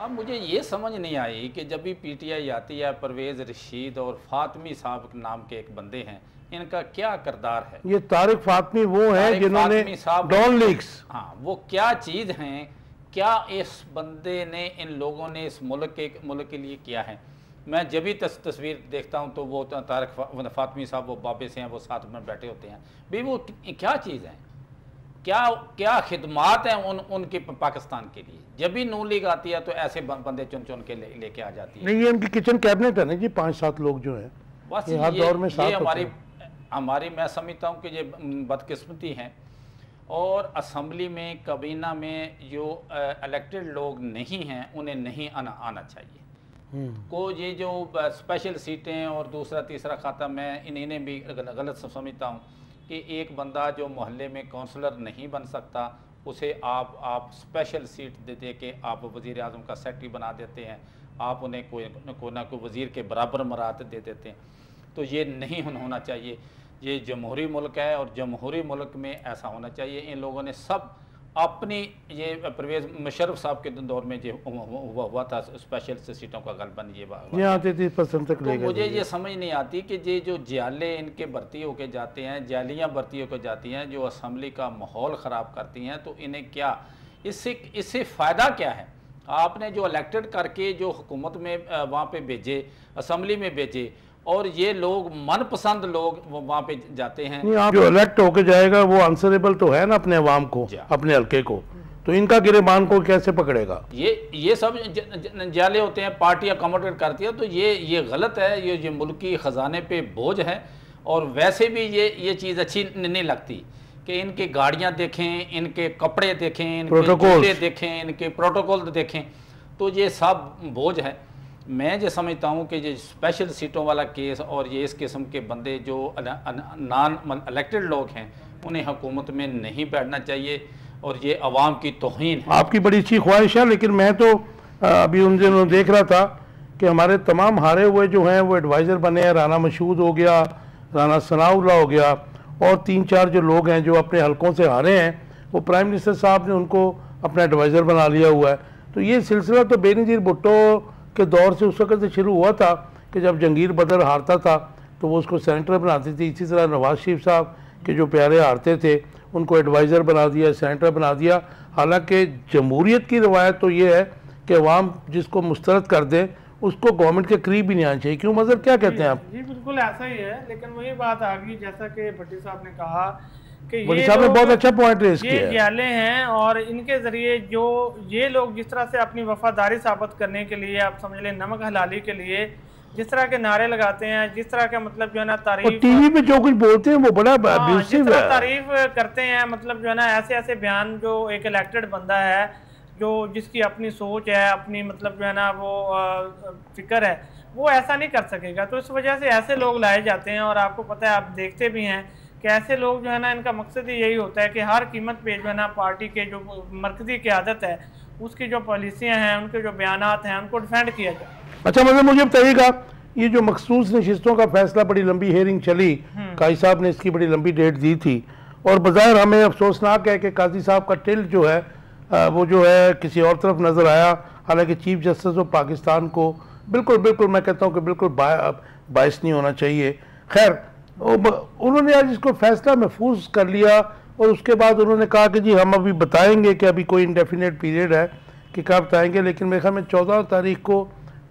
अब मुझे ये समझ नहीं आई कि जब भी पीटीआई आती है परवेज़ रशीद और फातमी साहब नाम के एक बंदे हैं इनका क्या करदार है? ये तारिक फातमी वो है जिन्होंने डॉन लीक्स हाँ वो क्या चीज़ हैं? क्या इस बंदे ने इन लोगों ने इस मुल्क के मुल्क के लिए किया है? मैं जब भी तस, तस्वीर देखता हूँ तो वो तारक फातमी साहब वो बाबे से हैं वो साथ में बैठे होते हैं। भाई वो क्या चीज़ है? क्या क्या खिदमात हैं उन उनके पाकिस्तान के लिए? जब भी नून लीग आती है तो ऐसे बंदे चुन चुन के लेके ले आ जाती है। नहीं ये उनकी किचन कैबिनेट है ना जी? पाँच सात लोग जो है। बस ये, ये, दौर में ये हमारी हमारी मैं समझता हूँ कि ये बदकिस्मती है। और असम्बली में कबीना में जो इलेक्टेड लोग नहीं हैं उन्हें नहीं आना आना चाहिए। हम्म। को ये जो स्पेशल सीटें और दूसरा तीसरा खाता मैं इन्हें भी गलत समझता हूँ। कि एक बंदा जो मोहल्ले में काउंसलर नहीं बन सकता, उसे आप आप स्पेशल सीट दे दे के आप वज़ी अजम का सेक्रटरी बना देते हैं। आप उन्हें कोई को ना कोई वज़ी के बराबर मरात दे देते हैं। तो ये नहीं होना चाहिए। ये जमहूरी मुल्क है और जमहूरी मुल्क में ऐसा होना चाहिए। इन लोगों ने सब अपनी ये परवेज मुशरफ साहब के दौर में जो हुआ हुआ था स्पेशल सीटों का गलबन ये पसंद तक तो मुझे ये समझ नहीं आती कि ये जो जाले इनके भर्ती होके जाते हैं जालियाँ भर्ती होकर जाती हैं जो असम्बली का माहौल ख़राब करती हैं तो इन्हें क्या इससे इससे फ़ायदा क्या है? आपने जो इलेक्टेड करके जो हुकूमत में वहाँ पे भेजे असम्बली में भेजे और ये लोग मनपसंद लोग वहाँ पे जाते हैं। नहीं आप जो इलेक्ट होके जाएगा वो आंसरेबल तो है ना अपने अवाम को अपने हल्के को। तो इनका गिरेबान को कैसे पकड़ेगा? ये ये सब जाले होते हैं पार्टी अकोमोडेट करती है तो ये ये गलत है ये ये मुल्की ख़जाने पे बोझ है। और वैसे भी ये ये चीज़ अच्छी नहीं लगती कि इनकी गाड़ियाँ देखें इनके कपड़े देखें इनके देखें इनके प्रोटोकॉल देखें तो ये सब बोझ है। मैं जो समझता हूँ कि जो स्पेशल सीटों वाला केस और ये इस किस्म के बंदे जो नॉन इलेक्टेड लोग हैं, उन्हें हुकूमत में नहीं बैठना चाहिए और ये अवाम की तोहन है। आपकी बड़ी अच्छी ख्वाहिश है, लेकिन मैं तो अभी उन दिनों देख रहा था कि हमारे तमाम हारे हुए जो हैं, वो एडवाइज़र बने हैं राना मशहूद हो गया राना सनाउल्ला हो गया, और तीन चार जो लोग हैं जो अपने हलकों से हारे हैं, वो प्राइम मिनिस्टर साहब ने उनको अपना एडवाइज़र बना लिया हुआ है। तो ये सिलसिला तो बेनज़ीर भुट्टो के दौर से उस वक्त से शुरू हुआ था कि जब जंगीर बदर हारता था तो वो उसको सेनेटर बनाती थी। इसी तरह नवाज़ शरीफ साहब के जो प्यारे हारते थे, उनको एडवाइज़र बना दिया सेनेटर बना दिया। हालाँकि जमहूरीत की रवायत तो ये है कि अवाम जिसको मुस्तरद कर दे, उसको गवर्नमेंट के करीब भी नहीं आना चाहिए। क्यों मजर क्या कहते हैं आप? जी, बिल्कुल ऐसा ही है, लेकिन वही बात आ गई, जैसा कि भट्टी साहब ने कहा साहब ने बहुत अच्छा पॉइंट रेज किया ये जाले हैं और इनके ज़रिए जो ये लोग जिस तरह से अपनी वफादारी साबित करने के लिए आप समझ लें नमक हलाली के लिए जिस तरह के नारे लगाते हैं जिस तरह का मतलब जो है ना तारीफ़ टीवी पे जो कुछ बोलते हैं वो बड़ा हाँ, जिस तरह तारीफ़ करते हैं मतलब जो है ना ऐसे ऐसे बयान जो एक इलेक्टेड बंदा है जो जिसकी अपनी सोच है अपनी मतलब जो है ना वो फ़िक्र है वो ऐसा नहीं कर सकेगा। तो इस वजह से ऐसे लोग लाए जाते हैं और आपको पता है आप देखते भी हैं कि ऐसे लोग जो है ना इनका मकसद ही यही होता है कि हर कीमत पे जो है ना पार्टी के जो मरकजी की आदत है उसकी जो पॉलिसियाँ हैं उनके जो बयान हैं उनको डिफेंड किया जाए। अच्छा मतलब मुझे बताइएगा ये जो मखसूस नशस्तों का फैसला बड़ी लंबी हेयरिंग चली हम्म। काजी साहब ने इसकी बड़ी लंबी डेट दी थी और बाज़ाहिर हमें अफसोसनाक है कि काजी साहब का टिल जो है वो जो है किसी और तरफ़ नज़र आया। हालाँकि चीफ जस्टिस ऑफ़ पाकिस्तान को बिल्कुल बिल्कुल मैं कहता हूँ कि बिल्कुल बायस नहीं होना चाहिए। खैर उन्होंने आज इसको फैसला महफूज कर लिया और उसके बाद उन्होंने कहा कि जी हम अभी बताएँगे कि अभी कोई इंडेफिनेट पीरियड है कि कब बताएँगे लेकिन मेरे ख्याल में चौदह तारीख को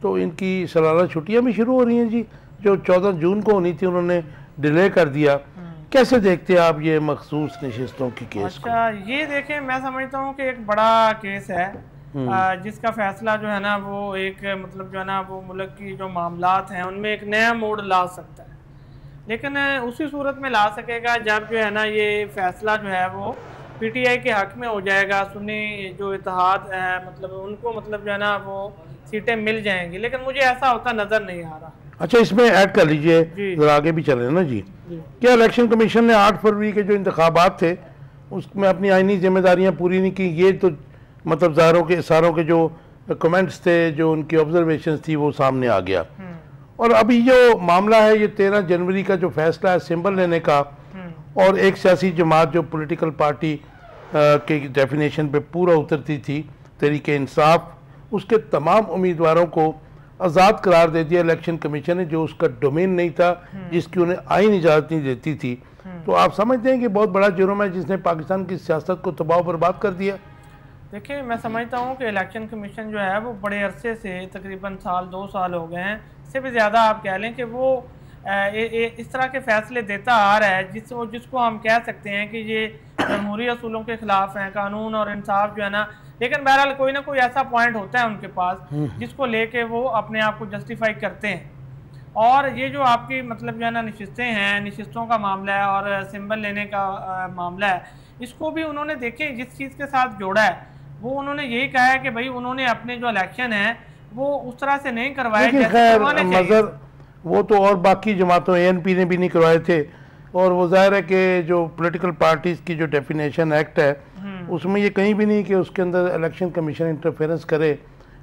तो इनकी सालाना छुट्टियाँ भी शुरू हो रही हैं जी जो चौदह जून को होनी थी उन्होंने डिले कर दिया हम्म। कैसे देखते हैं आप ये मखसूस नशस्तों की केस अच्छा को? ये देखें मैं समझता हूँ कि एक बड़ा केस है हम्म। जिसका फैसला जो है ना वो एक मतलब जो है ना वो मुल्क की जो मामला हैं उनमें एक नया मोड़ ला सकता है लेकिन उसी सूरत में ला सकेगा जब जो है ना ये फैसला जो है वो पीटीआई के हक में हो जाएगा सुन्नी जो इतिहाद है मतलब उनको मतलब जो है ना वो सीटें मिल जाएँगी। लेकिन मुझे ऐसा होता नज़र नहीं आ रहा। अच्छा इसमें ऐड कर लीजिए जरा आगे भी चले ना जी, जी। क्या इलेक्शन कमीशन ने आठ फरवरी के जो इंतबात थे उसमें अपनी आइनी जिम्मेदारियाँ पूरी नहीं की? ये तो मतलब ज़ारों के इशारों के जो कमेंट्स थे जो उनकी ऑब्जर्वेशन थी वो सामने आ गया। हम्म। और अभी जो मामला है ये तेरह जनवरी का जो फैसला है सिंबल लेने का हम्म। और एक सियासी जमात जो पॉलिटिकल पार्टी के डेफिनेशन पे पूरा उतरती थी तरीके इंसाफ उसके तमाम उम्मीदवारों को आज़ाद करार दे दिया इलेक्शन कमीशन ने जो उसका डोमेन नहीं था हम्म। जिसकी उन्हें आइन इजाज़त नहीं देती थी हम्म। तो आप समझते हैं कि बहुत बड़ा जुर्म है जिसने पाकिस्तान की सियासत को तबाह बर्बाद कर दिया देखिए मैं समझता हूँ कि इलेक्शन कमीशन जो है वो बड़े अरसे से तकरीबन साल दो साल हो गए हैं। इससे भी ज़्यादा आप कह लें कि वो ए, ए, इस तरह के फैसले देता आ रहा है जिस वो जिसको हम कह सकते हैं कि ये जमहूरी असूलों के ख़िलाफ़ हैं कानून और इंसाफ जो है ना। लेकिन बहरहाल कोई ना कोई ऐसा पॉइंट होता है उनके पास हम्म। जिसको लेके वो अपने आप को जस्टिफाई करते हैं। और ये जो आपकी मतलब जो है ना नशस्तें हैं नशस्तों का मामला है और सिंबल लेने का मामला है इसको भी उन्होंने देखे जिस चीज़ के साथ जोड़ा है। वो उन्होंने यही कहा है कि भाई उन्होंने अपने जो इलेक्शन है वो उस तरह से नहीं करवाए नज़र वो तो और बाकी जमातों एएनपी ने भी नहीं करवाए थे। और वो ज़ाहिर है कि जो पोलिटिकल पार्टीज़ की जो डेफिनेशन एक्ट है हम्म। उसमें ये कहीं भी नहीं कि उसके अंदर इलेक्शन कमीशन इंटरफेरेंस करे।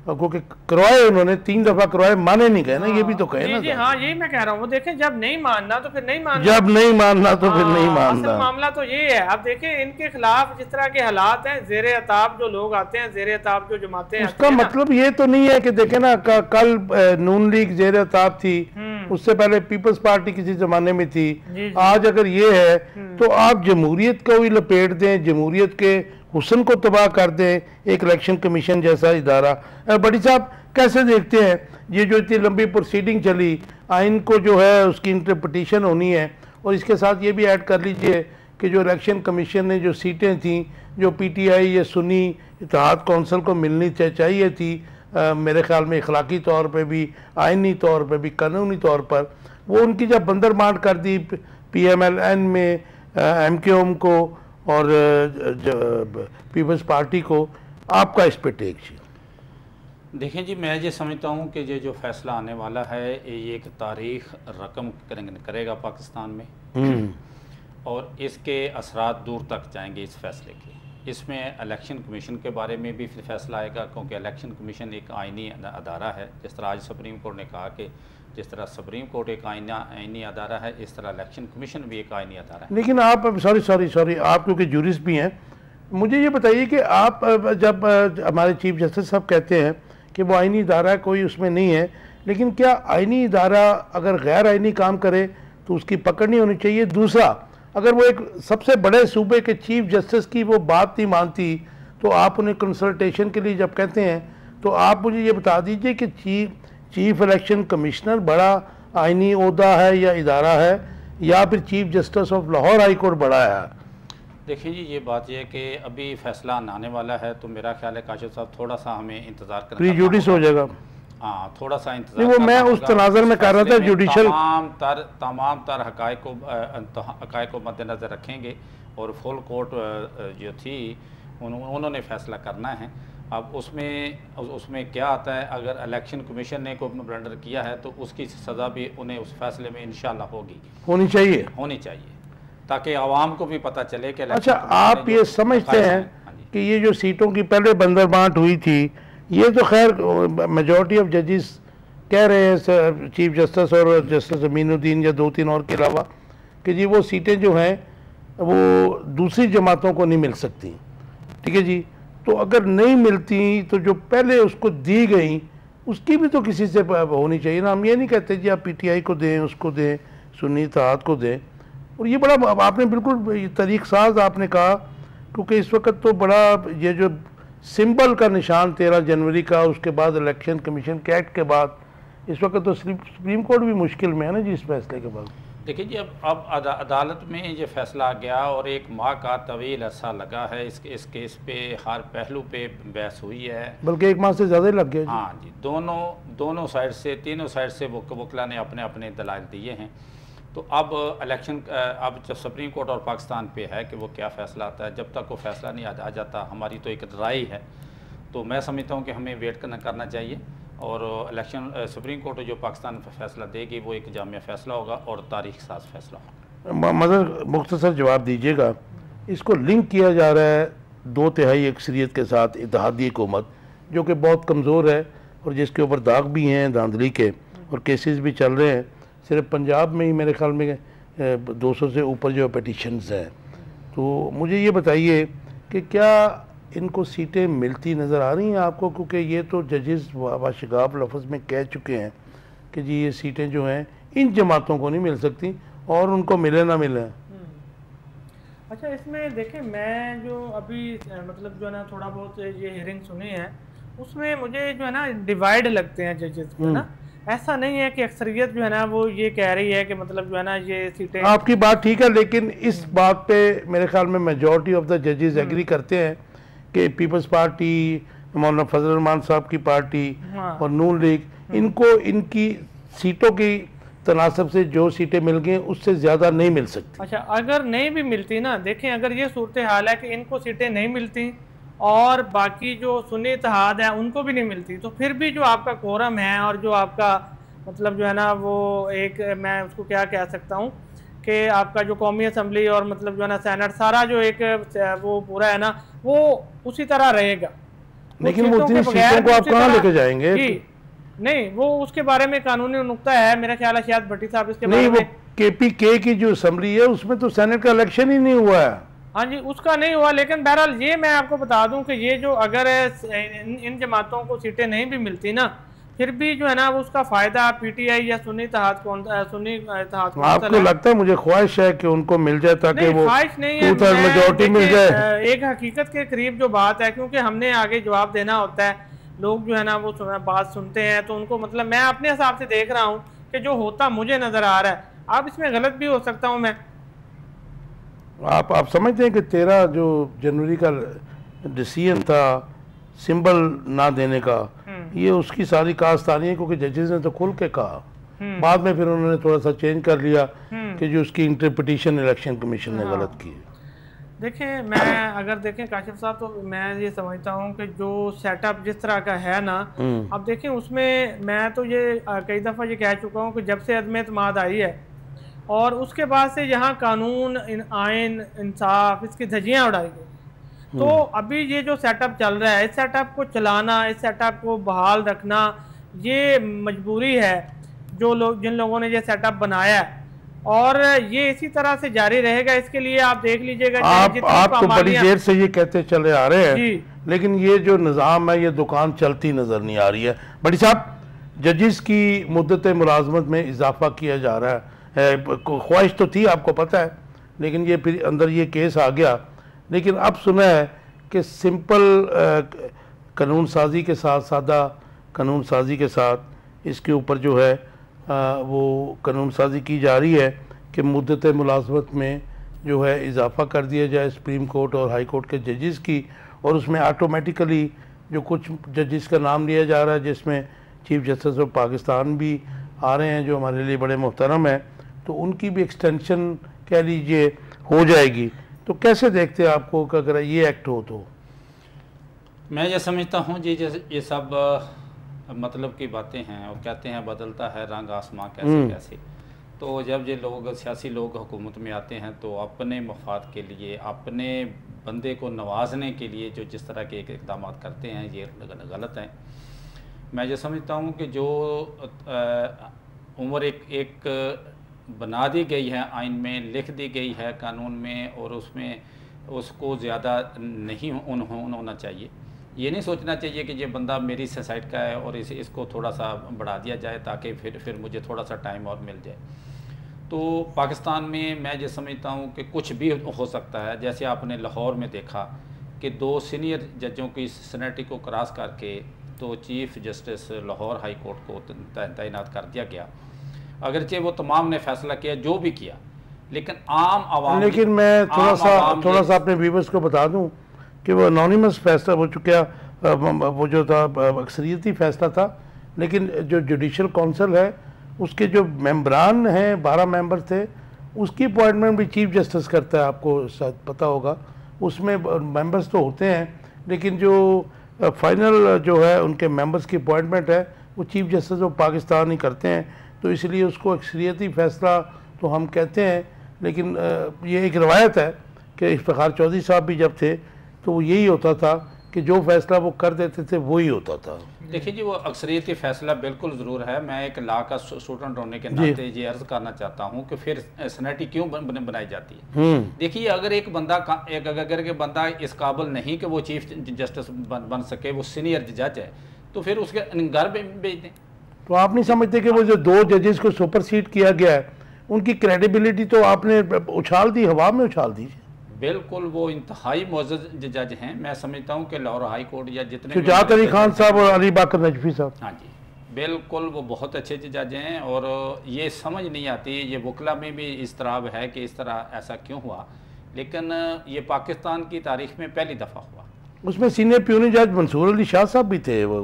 क्योंकि करवाए उन्होंने तीन दफ़ा करवाए माने नहीं गए ना ये भी तो कहे ना जी हाँ यही मैं कह रहा हूँ वो देखें जब नहीं मानना तो फिर नहीं मानना। जब नहीं मानना तो फिर नहीं हाँ, मानना। मामला तो ये है अब देखें इनके खिलाफ जिस तरह के हालात हैं जेर अताब जो लोग आते हैं जेर अताब जो जमाते हैं उसका मतलब ये तो नहीं है की देखे ना कल नून लीग जेर अताब थी हम्म। उससे पहले पीपल्स पार्टी किसी जमाने में थी आज अगर ये है हम्म। तो आप जमहूरियत को भी लपेट दें जमहूरियत के हुसन को तबाह कर दें एक इलेक्शन कमीशन जैसा इदारा। बड़ी साहब कैसे देखते हैं? ये जो इतनी लंबी प्रोसीडिंग चली आइन को जो है उसकी इंटरप्रटेशन होनी है और इसके साथ ये भी ऐड कर लीजिए कि जो इलेक्शन कमीशन ने जो सीटें थी जो पीटीआई या सुनी इतिहाद कौंसल को मिलनी चाहिए थी आ, मेरे ख्याल में इखलाकी तौर पे भी आइनी तौर पे भी कानूनी तौर पर वो उनकी जब बंदर मार कर दी पी एम एल एन में एम के ओम को और पीपल्स पार्टी को आपका इस पर टेक जी। देखें जी मैं ये समझता हूँ कि ये जो फैसला आने वाला है ये एक तारीख रकम करेगा पाकिस्तान में। हम्म। और इसके असरा दूर तक जाएँगे इस फैसले के। इसमें इलेक्शन कमीशन के बारे में भी फिर फैसला आएगा, क्योंकि इलेक्शन कमीशन एक आइनी अदारा है। जिस तरह आज सुप्रीम कोर्ट ने कहा कि जिस तरह सुप्रीम कोर्ट एक आईना आइनी अदारा है, इस तरह इलेक्शन कमीशन भी एक आइनी अदारा है। लेकिन आप सॉरी सॉरी सॉरी आप क्योंकि जूरिस्ट भी हैं, मुझे ये बताइए कि आप जब हमारे चीफ जस्टिस साहब कहते हैं कि वो आइनी इदारा कोई उसमें नहीं है, लेकिन क्या आइनी इदारा अगर गैर आइनी काम करे तो उसकी पकड़ नहीं होनी चाहिए? दूसरा अगर वो एक सबसे बड़े सूबे के चीफ जस्टिस की वो बात नहीं मानती तो आप उन्हें कंसल्टेशन के लिए जब कहते हैं तो आप मुझे ये बता दीजिए कि चीफ चीफ इलेक्शन कमिश्नर बड़ा आइनी अहदा है या इदारा है या फिर chief justice of Lahore high court बड़ा है? देखिए जी ये बात यह कि अभी फैसला आने वाला है तो मेरा ख्याल है काशिफ साहब थोड़ा सा हमें इंतज़ार करना प्री जुडिस हो जाएगा। हाँ थोड़ा सा इंतज़ार वो मैं उस तनाजर में कर रहा था जुडिशल तमाम तर तमाम तर हकाय को मद्देनज़र रखेंगे और फुल कोर्ट जो थी उन्होंने फैसला करना है। अब उसमें उसमें क्या आता है अगर इलेक्शन कमीशन ने कोई ब्लंडर किया है तो उसकी सज़ा भी उन्हें उस फैसले में इन होगी। होनी चाहिए। होनी चाहिए ताकि आवाम को भी पता चले कि अच्छा आप ये समझते हैं हाँ कि ये जो सीटों की पहले बंदर बांट हुई थी ये तो खैर मेजोरिटी ऑफ़ जजेस कह रहे हैं चीफ जस्टिस और जस्टिस अमीनुद्दीन या दो तीन और के अलावा, कि जी वो सीटें जो हैं, वो दूसरी जमातों को नहीं मिल सकती। ठीक है जी? तो अगर नहीं मिलती तो जो पहले उसको दी गई, उसकी भी तो किसी से होनी चाहिए ना। हम ये नहीं कहते जी आप पीटीआई को दें, उसको दें सुन्नी इतिहाद को दें। और ये बड़ा, आपने बिल्कुल तरीक साज आपने कहा, क्योंकि इस वक्त तो बड़ा, ये जो सिंबल का निशान तेरह जनवरी का उसके बाद इलेक्शन कमीशन के एक्ट के बाद। इस वक्त तो सुप्रीम कोर्ट भी मुश्किल में है ना जी इस फैसले के बाद? देखिए जी अब अब अदा, अदालत में ये फैसला आ गया और एक माह का तवील अरसा लगा है। इस इस केस पे हर पहलू पे बहस हुई है। बल्कि एक माह से ज़्यादा लग गया हाँ जी दोनों दोनों साइड से तीनों साइड से वकला ने अपने अपने दलाल दिए हैं। तो अब इलेक्शन अब जब सुप्रीम कोर्ट और पाकिस्तान पे है कि वो क्या फ़ैसला आता है, जब तक वो फैसला नहीं आ जाता, हमारी तो एक राय है। तो मैं समझता हूँ कि हमें वेट करना करना चाहिए और इलेक्शन सुप्रीम कोर्ट जो पाकिस्तान फैसला देगी, वो एक जामिया फ़ैसला होगा और तारीख साज फैसला होगा। मगर मुख्तर जवाब दीजिएगा। इसको लिंक किया जा रहा है दो तिहाई अक्सरीत के साथ इतिहादी हुकूमत, जो कि बहुत कमज़ोर है और जिसके ऊपर दाग भी हैं, धांधली के और केसेस भी चल रहे हैं। सिर्फ़ पंजाब में ही मेरे ख्याल में 200 से ऊपर जो पटिशन्स हैं। तो मुझे ये बताइए कि क्या इनको सीटें मिलती नज़र आ रही हैं आपको? क्योंकि ये तो जजेस वाशिगाब लफ्ज़ में कह चुके हैं कि जी, ये सीटें जो हैं, इन जमातों को नहीं मिल सकती और उनको मिले ना मिले। हम्म। अच्छा इसमें देखें, मैं जो अभी मतलब जो है ना, थोड़ा बहुत ये हियरिंग सुनी है, उसमें मुझे जो है ना डिवाइड लगते हैं जजेस को ना? ऐसा नहीं है कि अक्सरियत जो है ना वो ये कह रही है कि मतलब जो है ना ये सीटें आपकी बात ठीक है लेकिन इस बात पे मेरे ख्याल में मेजोरिटी ऑफ़ द जजेस एग्री करते हैं कि पीपल्स पार्टी मौलाना फजल रहमान साहब की पार्टी हाँ। और नून लीग हम्म। इनको इनकी सीटों की तनासब से जो सीटें मिल गई उससे ज़्यादा नहीं मिल सकती अच्छा अगर नहीं भी मिलती ना देखें अगर ये सूरत हाल है कि इनको सीटें नहीं मिलती और बाकी जो सुन्नी इतिहाद है उनको भी नहीं मिलती। तो फिर भी जो आपका कोरम है और जो आपका मतलब जो है ना वो एक मैं उसको क्या कह सकता हूँ कि आपका जो कौमी असम्बली और मतलब जो है ना सैनट सारा जो एक वो पूरा है ना वो उसी तरह रहेगा। लेकिन वो उतनी सीटों को आप कहाँ लेके जाएँगे? जी नहीं वो उसके बारे में कानूनी नुकता है मेरा ख्याल है शायद भट्टी साहब इसके नहीं वो के पी के की जो असम्बली है उसमें तो सैनट का इलेक्शन ही नहीं हुआ है। हाँ जी उसका नहीं हुआ लेकिन बहरहाल ये मैं आपको बता दूँ कि ये जो अगर इन, इन जमातों को सीटें नहीं भी मिलती ना फिर भी जो है ना उसका फ़ायदा पीटीआई या सुन्नी तहाद कौन सुन्नी तहाद आपको लगता है मुझे ख्वाहिश है कि उनको मिल जाए ताकि वो ख्वाहिश नहीं है। मेजोरिटी मिल जाए। एक हकीकत के करीब जो बात है क्योंकि हमने आगे जवाब देना होता है लोग जो है ना वो बात सुनते हैं तो उनको मतलब मैं अपने हिसाब से देख रहा हूँ कि जो होता मुझे नज़र आ रहा है। अब इसमें गलत भी हो सकता हूँ मैं आप आप समझते हैं कि तेरह जो जनवरी का डिसीज़न था सिंबल ना देने का हम्म। ये उसकी सारी कास्तानी है क्योंकि जजेस ने तो खुल के कहा हम्म। बाद में फिर उन्होंने थोड़ा सा चेंज कर लिया हम्म। कि जो उसकी इंटरप्रटेशन इलेक्शन कमीशन ने गलत की देखें मैं अगर देखें काशिफ साहब तो मैं ये समझता हूँ कि जो सेटअप जिस तरह का है ना अब देखें उसमें मैं तो ये कई दफ़ा ये कह चुका हूँ कि जब से अदम अतमाद आई है और उसके बाद से यहाँ कानून इन आयन इंसाफ इसकी धजियाँ उड़ाई गई। तो हम्म। अभी ये जो सेटअप चल रहा है इस सेटअप को चलाना इस सेटअप को बहाल रखना ये मजबूरी है जो लोग जिन लोगों ने ये सेटअप बनाया है। और ये इसी तरह से जारी रहेगा इसके लिए आप देख लीजिएगा आप, आप तो बड़ी देर से ये कहते चले आ रहे हैं लेकिन ये जो निज़ाम है ये दुकान चलती नज़र नहीं आ रही है। बड़ी साहब जजिस की मुद्दत मुलाजमत में इजाफा किया जा रहा है। ख्वाहिश तो थी आपको पता है लेकिन ये फिर अंदर ये केस आ गया। लेकिन अब सुना है कि सिंपल कानून साजी के साथ सादा कानून साजी के साथ इसके ऊपर जो है आ, वो कानून साजी की जा रही है कि मुद्दत मुलाजमत में जो है इजाफा कर दिया जाए सुप्रीम कोर्ट और हाई कोर्ट के जजेस की और उसमें ऑटोमेटिकली जो कुछ जजेस का नाम लिया जा रहा है जिसमें चीफ जस्टिस ऑफ़ पाकिस्तान भी आ रहे हैं जो हमारे लिए बड़े मोहतरम हैं। तो उनकी भी एक्सटेंशन कह लीजिए हो जाएगी। तो कैसे देखते हैं आपको कि अगर ये एक्ट हो तो? मैं ये समझता हूँ जी जैसे ये सब मतलब की बातें हैं और कहते हैं बदलता है रंग आसमां कैसे हम्म। कैसे। तो जब ये लोग सियासी लोग हुकूमत में आते हैं तो अपने मफाद के लिए अपने बंदे को नवाजने के लिए जो जिस तरह के इकदाम करते हैं ये गलत हैं। मैं ये समझता हूँ कि जो उम्र एक एक बना दी गई है, आइन में लिख दी गई है कानून में और उसमें उसको ज़्यादा नहीं उन होना चाहिए। ये नहीं सोचना चाहिए कि ये बंदा मेरी सोसाइट का है और इसे इसको थोड़ा सा बढ़ा दिया जाए ताकि फिर फिर मुझे थोड़ा सा टाइम और मिल जाए। तो पाकिस्तान में मैं ये समझता हूँ कि कुछ भी हो सकता है। जैसे आपने लाहौर में देखा कि दो सीनियर जजों की सनेटी को क्रॉस करके तो chief justice Lahore high court को तैनात कर दिया गया। अगरचे वो तमाम ने फैसला किया जो भी किया। लेकिन आम आवाम लेकिन मैं थोड़ा सा थोड़ा सा अपने व्यूवर्स को बता दूँ कि वो अनोनिमस फैसला हो चुका वो जो था अक्सरियती फैसला था। लेकिन जो जुडिशल काउंसिल है उसके जो मेम्बरान हैं बारह मेंबर थे उसकी अपॉइंटमेंट भी चीफ जस्टिस करता है आपको शायद पता होगा। उसमें मेंबर्स तो होते हैं लेकिन जो फाइनल जो है उनके मेंबर्स की अपॉइंटमेंट है वो चीफ जस्टिस ऑफ़ पाकिस्तान ही करते हैं। तो इसलिए उसको अक्सरियती फैसला तो हम कहते हैं लेकिन ये एक रवायत है कि इफ्तार चौधरी साहब भी जब थे तो वो यही होता था कि जो फैसला वो कर देते थे वही होता था। देखिए जी वो अक्सरियती फैसला बिल्कुल ज़रूर है। मैं एक ला का स्टूडेंट होने के नाते ये अर्ज़ करना चाहता हूँ कि फिर सनेटी क्यों बन, बन, बनाई जाती है? हम्म। देखिए अगर एक बंदा एक अगर के बंदा इस काबिल नहीं कि वो चीफ जस्टिस बन, बन सके वो सीनियर जज है तो फिर उसके घर भेज दें तो आप नहीं समझते कि वो जो दो जजेस को सुपर सीट किया गया है उनकी क्रेडिबिलिटी तो आपने उछाल दी हवा में उछाल दी। बिल्कुल वो इंतहाई मोज़ जज हैं। मैं समझता हूँ कि लाहौर हाई कोर्ट या जितने शुजात अली खान साहब और अली बाकर नजफी साहब। हाँ जी बिल्कुल वो बहुत अच्छे जज हैं और ये समझ नहीं आती ये वकला में भी इस तरह है कि इस तरह ऐसा क्यों हुआ। लेकिन ये पाकिस्तान की तारीख में पहली दफ़ा हुआ। उसमें सीनियर प्यूनी जज मंसूर अली शाह साहब भी थे वो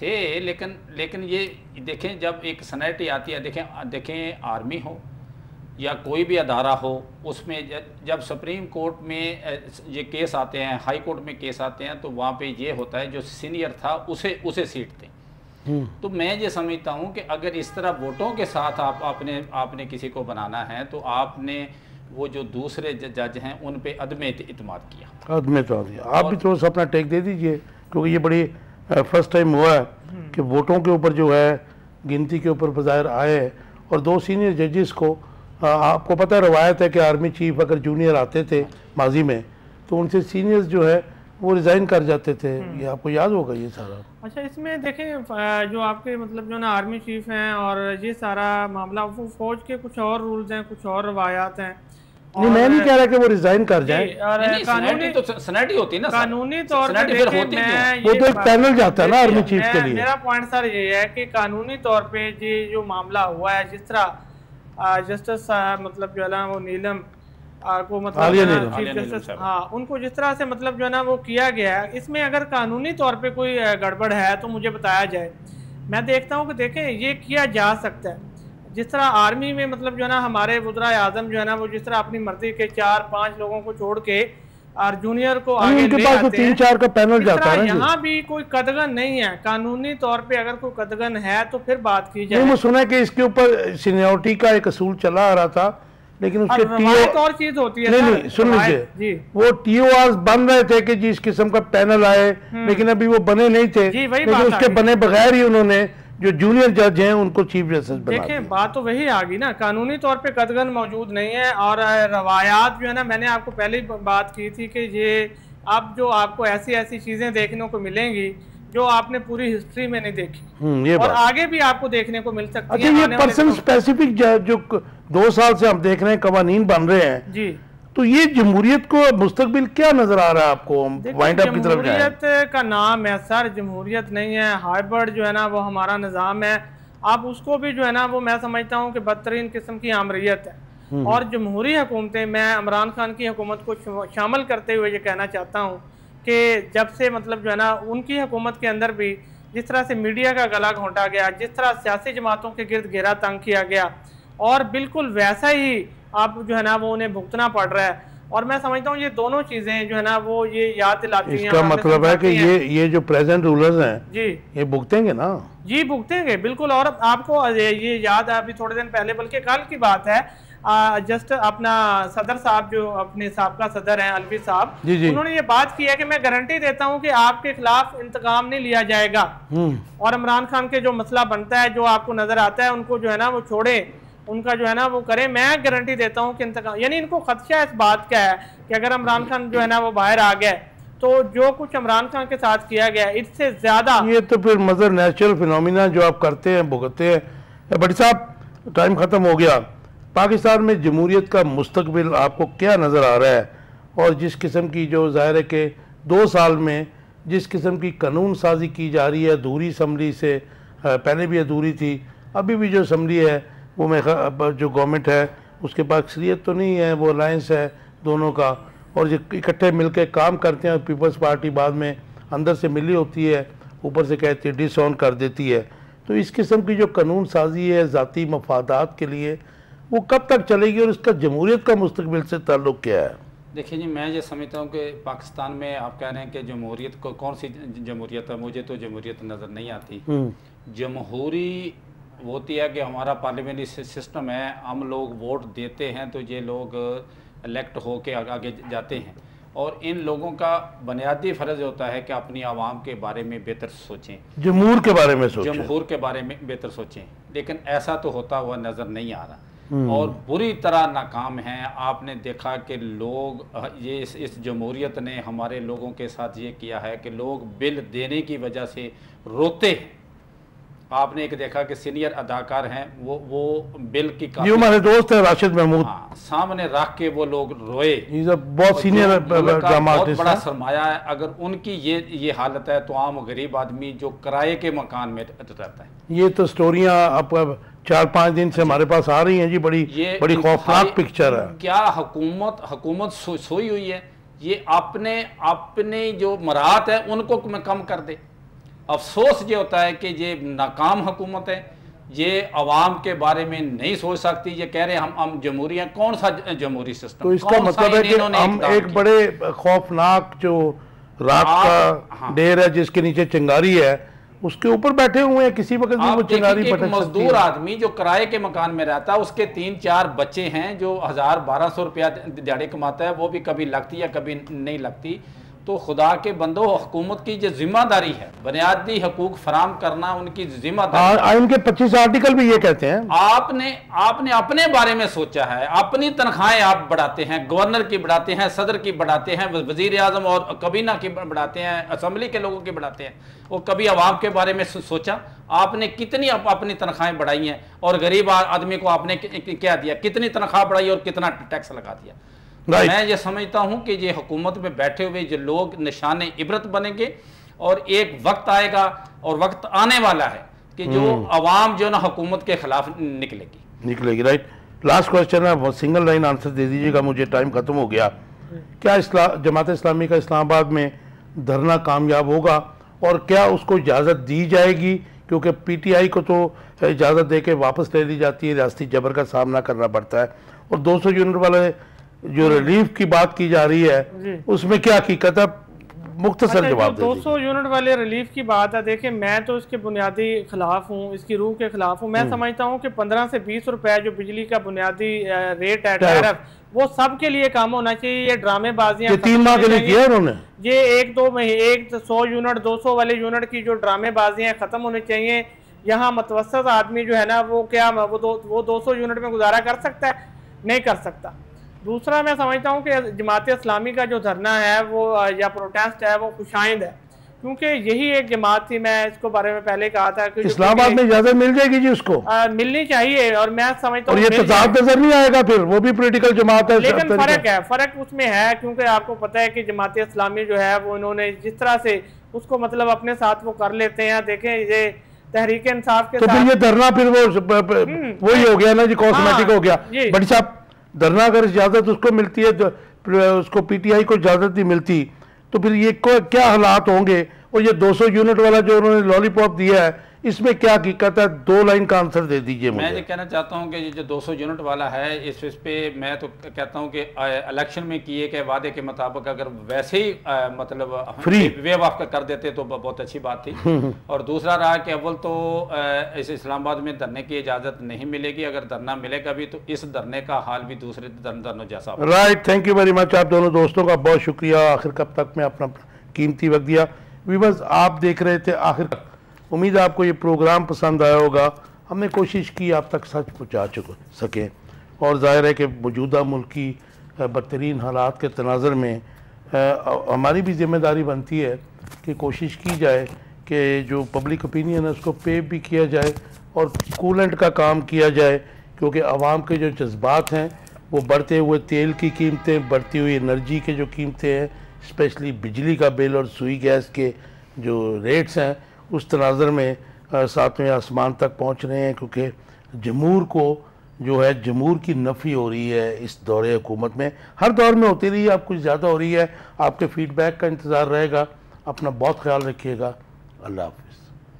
थे लेकिन लेकिन ये देखें जब एक सनैटी आती है देखें देखें आर्मी हो या कोई भी अदारा हो उसमें जब सुप्रीम कोर्ट में ये केस आते हैं हाई कोर्ट में केस आते हैं तो वहाँ पे ये होता है जो सीनियर था उसे उसे सीट दें। हम्म। तो मैं ये समझता हूँ कि अगर इस तरह वोटों के साथ आप आपने आपने किसी को बनाना है तो आपने वो जो दूसरे जज हैं उन पे अदम इतमाद किया। अदम आप भी थोड़ा सा अपना टेक दे दीजिए क्योंकि ये बड़ी फ़र्स्ट टाइम हुआ है। कि वोटों के ऊपर जो है गिनती के ऊपर बाज़ाहिर आए और दो सीनियर जजेस को आपको पता है रवायत है कि आर्मी चीफ अगर जूनियर आते थे माजी में तो उनसे सीनियर्स जो है वो रिज़ाइन कर जाते थे हम्म। ये आपको याद होगा ये सारा अच्छा इसमें देखें जो आपके मतलब जो ना आर्मी चीफ हैं और ये सारा मामला वो फौज के कुछ और रूल्स हैं कुछ और रवायात हैं नहीं मैं नहीं कह रहा कि वो रिजाइन कर जाए। कानूनी तो सनेटी होती है ना कानूनी तौर पर वो तो एक पैनल जाता है ना आर्मी चीफ के लिए। मेरा पॉइंट सर ये है कि कानूनी तौर पे ये जो मामला हुआ है जिस तरह जस्टिस मतलब जो है ना वो नीलम को मतलब चीफ जस्टिस हाँ उनको जिस तरह से मतलब जो है ना वो किया गया है। इसमें अगर कानूनी तौर पे कोई गड़बड़ है तो मुझे बताया जाए। मैं देखता हूँ कि देखें ये किया जा सकता है। जिस तरह आर्मी में मतलब जो है ना हमारे वजरा आज़म जो है ना वो जिस तरह अपनी मर्ज़ी के चार पाँच लोगों को छोड़ के और जूनियर को आगे उनके पास तो तीन चार का पैनल जाता है यहाँ भी कोई कदगन नहीं है। कानूनी तौर पे अगर कोई कदगन है तो फिर बात की जाए। मैं सुना कि इसके ऊपर सीनियोरिटी का एक असूल चला आ रहा था लेकिन उसके टीओ और चीज़ होती है नहीं नहीं सुन लीजिए। वो टीओ आज बन रहे थे कि जिस किस्म का पैनल आए हम्म। लेकिन अभी वो बने नहीं थे लेकिन उसके बने बगैर ही उन्होंने जो जूनियर जज हैं उनको चीफ जस्टिस देखें बात तो वही आ गई ना। कानूनी तौर पे कदगन मौजूद नहीं है और रवायात जो है ना मैंने आपको पहले बात की थी कि ये अब जो आपको ऐसी ऐसी चीज़ें देखने को मिलेंगी जो आपने पूरी हिस्ट्री में नहीं देखी। हम्म, ये और आगे भी आपको देखने को मिल सकती अच्छा, है ये पर्सन स्पेसिफिक जो दो साल से हम देख रहे हैं कवानीन बन रहे हैं। जी। तो ये जमहूरियत को मुस्तकबिल क्या नज़र आ रहा है आपको? वाइंड अप की तरफ़ जमहूरियत का नाम है सर जमहूरियत नहीं है। हार्वर्ड जो है ना वो हमारा निज़ाम है। आप उसको भी जो है ना वो मैं समझता हूँ कि बदतरीन किस्म की आमरीत है। हम्म। और जमहूरी हुकूमतें मैं इमरान खान की हुकूमत को शामिल करते हुए ये कहना चाहता हूँ कि जब से मतलब जो है ना उनकी हुकूमत के अंदर भी जिस तरह से मीडिया का गला घोंटा गया जिस तरह सियासी जमातों के गिरद घेरा तंग किया गया और बिल्कुल वैसा ही आप जो है ना वो उन्हें भुगतना पड़ रहा है। और मैं समझता हूँ ये दोनों चीज़ें जो है ना वो ये याद दिलाती हैं इसका मतलब है कि ये ये जो प्रेजेंट रूलर्स हैं जी। ये भुगतेंगे ना? जी भुगतेंगे बिल्कुल। और आपको ये याद है अभी थोड़े दिन पहले बल्कि कल की बात है आ, जस्ट अपना सदर साहब जो अपने सबका सदर हैं अलवी साहब उन्होंने ये बात की है कि मैं गारंटी देता हूँ कि आपके खिलाफ इंतकाम नहीं लिया जाएगा। हम्म। और इमरान खान के जो मसला बनता है जो आपको नज़र आता है उनको जो है ना वो छोड़े। उनका जो है ना, वो करें। मैं गारंटी देता हूँ कि इंतकाम यानी इनको खदशा इस बात का है कि अगर इमरान खान जो है ना, वो बाहर आ गए तो जो कुछ इमरान खान के साथ किया गया, इससे ज़्यादा ये तो फिर मदर नेचुरल फिनोमिना जो आप करते हैं, भुगतते हैं। बड़ी साहब टाइम ख़त्म हो गया। पाकिस्तान में जमहूरीत का मुस्तबिल आपको क्या नज़र आ रहा है? और जिस किस्म की जो ज़ाहिर है कि दो साल में जिस किस्म की कानून साजी की जा रही है, अधूरी असम्बली से पहले भी अधूरी थी, अभी भी जो असम्बली है वो मैं जो गवर्नमेंट है उसके पास अक्सरियत तो नहीं है वो अलायंस है दोनों का। और जो इकट्ठे मिलकर काम करते हैं पीपल्स पार्टी बाद में अंदर से मिली होती है ऊपर से कहती है डिसऑन कर देती है। तो इस किस्म की जो कानून साजी है ज़ाती मफादात के लिए वो कब तक चलेगी और इसका जमहूरियत का मुस्तबिल से ताल्लुक़ क्या है? देखिए जी मैं ये समझता हूँ कि पाकिस्तान में आप कह रहे हैं कि जमहूरीत को कौन सी जमहूरियत है? मुझे तो जमहूरियत नज़र नहीं आती। हम्म। जमहूरी होती है कि हमारा पार्लियामेंट्री सिस्टम है हम लोग वोट देते हैं तो ये लोग इलेक्ट हो के आगे जाते हैं। और इन लोगों का बुनियादी फ़र्ज़ होता है कि अपनी आवाम के बारे में बेहतर सोचें। जमहूर के बारे में सोचें। जमहूर के बारे में बेहतर सोचें। लेकिन ऐसा तो होता हुआ नज़र नहीं आ रहा। हम्म। और बुरी तरह नाकाम हैं। आपने देखा कि लोग ये इस, इस जमहूरियत ने हमारे लोगों के साथ ये किया है कि लोग बिल देने की वजह से रोते हैं। आपने एक देखा कि सीनियर अदाकार हैं वो वो बिल की ये हमारे दोस्त है राशिद महमूद। हाँ, सामने रख के वो लोग रोए। बहुत सीनियर बहुत बड़ा सरमाया है अगर उनकी ये ये हालत है तो आम गरीब आदमी जो किराए के मकान में रहता है। ये तो स्टोरियाँ अब चार पाँच दिन से हमारे पास आ रही हैं जी बड़ी ये बड़ी खौफनाक पिक्चर है। क्या हुकूमत हुकूमत सोई हुई है। ये अपने अपने जो मराहत है उनको कम कर दे। अफसोस ये होता है कि ये नाकाम हुकूमत है ये अवाम के बारे में नहीं सोच सकती ये कह रहे हैं हम हम जमहूरी हैं कौन सा जमहूरी सिस्टम तो इसका मतलब है कि हम एक बड़े खौफनाक जो रात का हाँ। डेर है जिसके नीचे चिंगारी है उसके ऊपर बैठे हुए हैं किसी वक्त भी वो चिंगारी पटक मजदूर आदमी जो किराए के मकान में रहता है उसके तीन चार बच्चे हैं जो हज़ार बारह सौ रुपया दिहाड़ी कमाता है वो भी कभी लगती है कभी नहीं लगती। तो खुदा के बंदो हुकूमत की जो ज़िम्मेदारी है बुनियादी हकूक फराम करना उनकी ज़िम्मेदारी हाँ, इनके पच्चीस आर्टिकल भी ये कहते हैं। आपने आपने अपने बारे में सोचा है अपनी तनख्वाहें आप बढ़ाते हैं गवर्नर की बढ़ाते हैं सदर की बढ़ाते हैं वज़ीर आज़म और कबीना की बढ़ाते हैं असम्बली के लोगों की बढ़ाते हैं। वो कभी आवाम के बारे में सोचा? आपने कितनी अप, अपनी तनख्वाहें बढ़ाई हैं? और गरीब आदमी को आपने क्या दिया? कितनी तनख्वाह बढ़ाई और कितना टैक्स लगा दिया? मैं ये समझता हूँ कि ये हुकूमत में बैठे हुए जो लोग निशान इबरत बनेंगे और एक वक्त आएगा और वक्त आने वाला है कि जो। अवाम जो ना हुकूमत के खिलाफ निकलेगी। निकलेगी राइट लास्ट क्वेश्चन है सिंगल लाइन आंसर दे दीजिएगा मुझे टाइम खत्म हो गया। क्या इस्ला जमात इस्लामी का इस्लामाबाद में धरना कामयाब होगा और क्या उसको इजाज़त दी जाएगी? क्योंकि पीटीआई को तो इजाज़त दे के वापस ले ली जाती है रियाती जबर का सामना करना पड़ता है। और 200 यूनिट वाले जो रिलीफ की बात की जा रही है उसमें क्या हकीकत है? मुख्तसर अच्छा, जवाब दो सौ यूनिट वाले रिलीफ की बात है देखिए मैं तो इसके बुनियादी खिलाफ हूँ इसकी रूह के खिलाफ हूँ। मैं हम्म। समझता हूँ कि पंद्रह से बीस रुपए जो बिजली का बुनियादी रेट है? टैरफ वो सबके लिए काम होना चाहिए ये ड्रामेबाजियाँ तीन माह के लिए किया उन्होंने? ये एक दो महीने एक सौ यूनिट दो सौ वाले यूनिट की जो ड्रामेबाजियाँ खत्म होनी चाहिए यहाँ मतवसत आदमी जो है ना वो क्या वो दो वो दो सौ यूनिट में गुजारा कर सकता है? नहीं कर सकता। दूसरा मैं समझता हूँ कि जमात इस्लामी का जो धरना है वो या प्रोटेस्ट है वो खुशाइंद है। क्योंकि यही एक जमात थी मैं इसको बारे में पहले कहा था कि इस्लामाबाद में इजाज़त मिल जाएगी जी उसको? आ, मिलनी चाहिए और मैं समझता हूँ ये तजाद नज़र नहीं आएगा फिर वो भी पोलिटिकल जमात है लेकिन फ़र्क है फ़र्क उसमें है क्योंकि आपको पता है कि जमात इस्लामी जो है वो इन्होंने जिस तरह से उसको मतलब अपने साथ वो कर लेते हैं देखें ये तहरीक इंसाफ के तो फिर ये धरना फिर वो हम्म। वही हो गया ना जी कॉस्मेटिक हाँ, हो गया। बड़ी साहब धरना अगर इजाज़त उसको मिलती है उसको पीटीआई को इजाज़त नहीं मिलती तो फिर ये क्या हालात होंगे? और ये 200 यूनिट वाला जो उन्होंने लॉलीपॉप दिया है इसमें क्या हकीकत है? दो लाइन का आंसर दे दीजिए मैं ये कहना चाहता हूँ कि ये जो 200 यूनिट वाला है इस इस पे मैं तो कहता हूँ कि इलेक्शन में किए गए वादे के मुताबिक अगर वैसे ही अ, मतलब Free। वेव ऑफ़ कर देते तो बहुत अच्छी बात थी। और दूसरा रहा कि अव्वल तो अ, इस इस्लामाबाद में धरने की इजाज़त नहीं मिलेगी अगर धरना मिलेगा भी तो इस धरने का हाल भी दूसरे धरनों जैसा right thank you very much आप दोनों दोस्तों का बहुत शुक्रिया। आखिर कब तक में अपना कीमती वक्त दिया। विवर्स आप देख रहे थे आखिर तक उम्मीद है आपको ये प्रोग्राम पसंद आया होगा। हमने कोशिश की आप तक सच पहुँचा चुक सकें। और ज़ाहिर है कि मौजूदा मुल्क बदतरीन हालात के तनाज़र में अ, हमारी भी ज़िम्मेदारी बनती है कि कोशिश की जाए कि जो पब्लिक ओपिनियन है उसको पे भी किया जाए और कूलेंट का काम किया जाए क्योंकि आवाम के जो जज्बात हैं वो बढ़ते हुए तेल की कीमतें बढ़ती हुई एनर्जी के जो कीमतें हैं स्पेशली बिजली का बिल और सुई गैस के जो रेट्स हैं उस तनाज़र में सातवें आसमान तक पहुँच रहे हैं, क्योंकि जमूर को जो है, जमूर की नफ़ी हो रही है इस दौरे हुकूमत में। हर दौर में होती रही है आप कुछ ज़्यादा हो रही है। आपके फीडबैक का इंतज़ार रहेगा। अपना बहुत ख्याल रखिएगा। अल्लाह हाफिज़।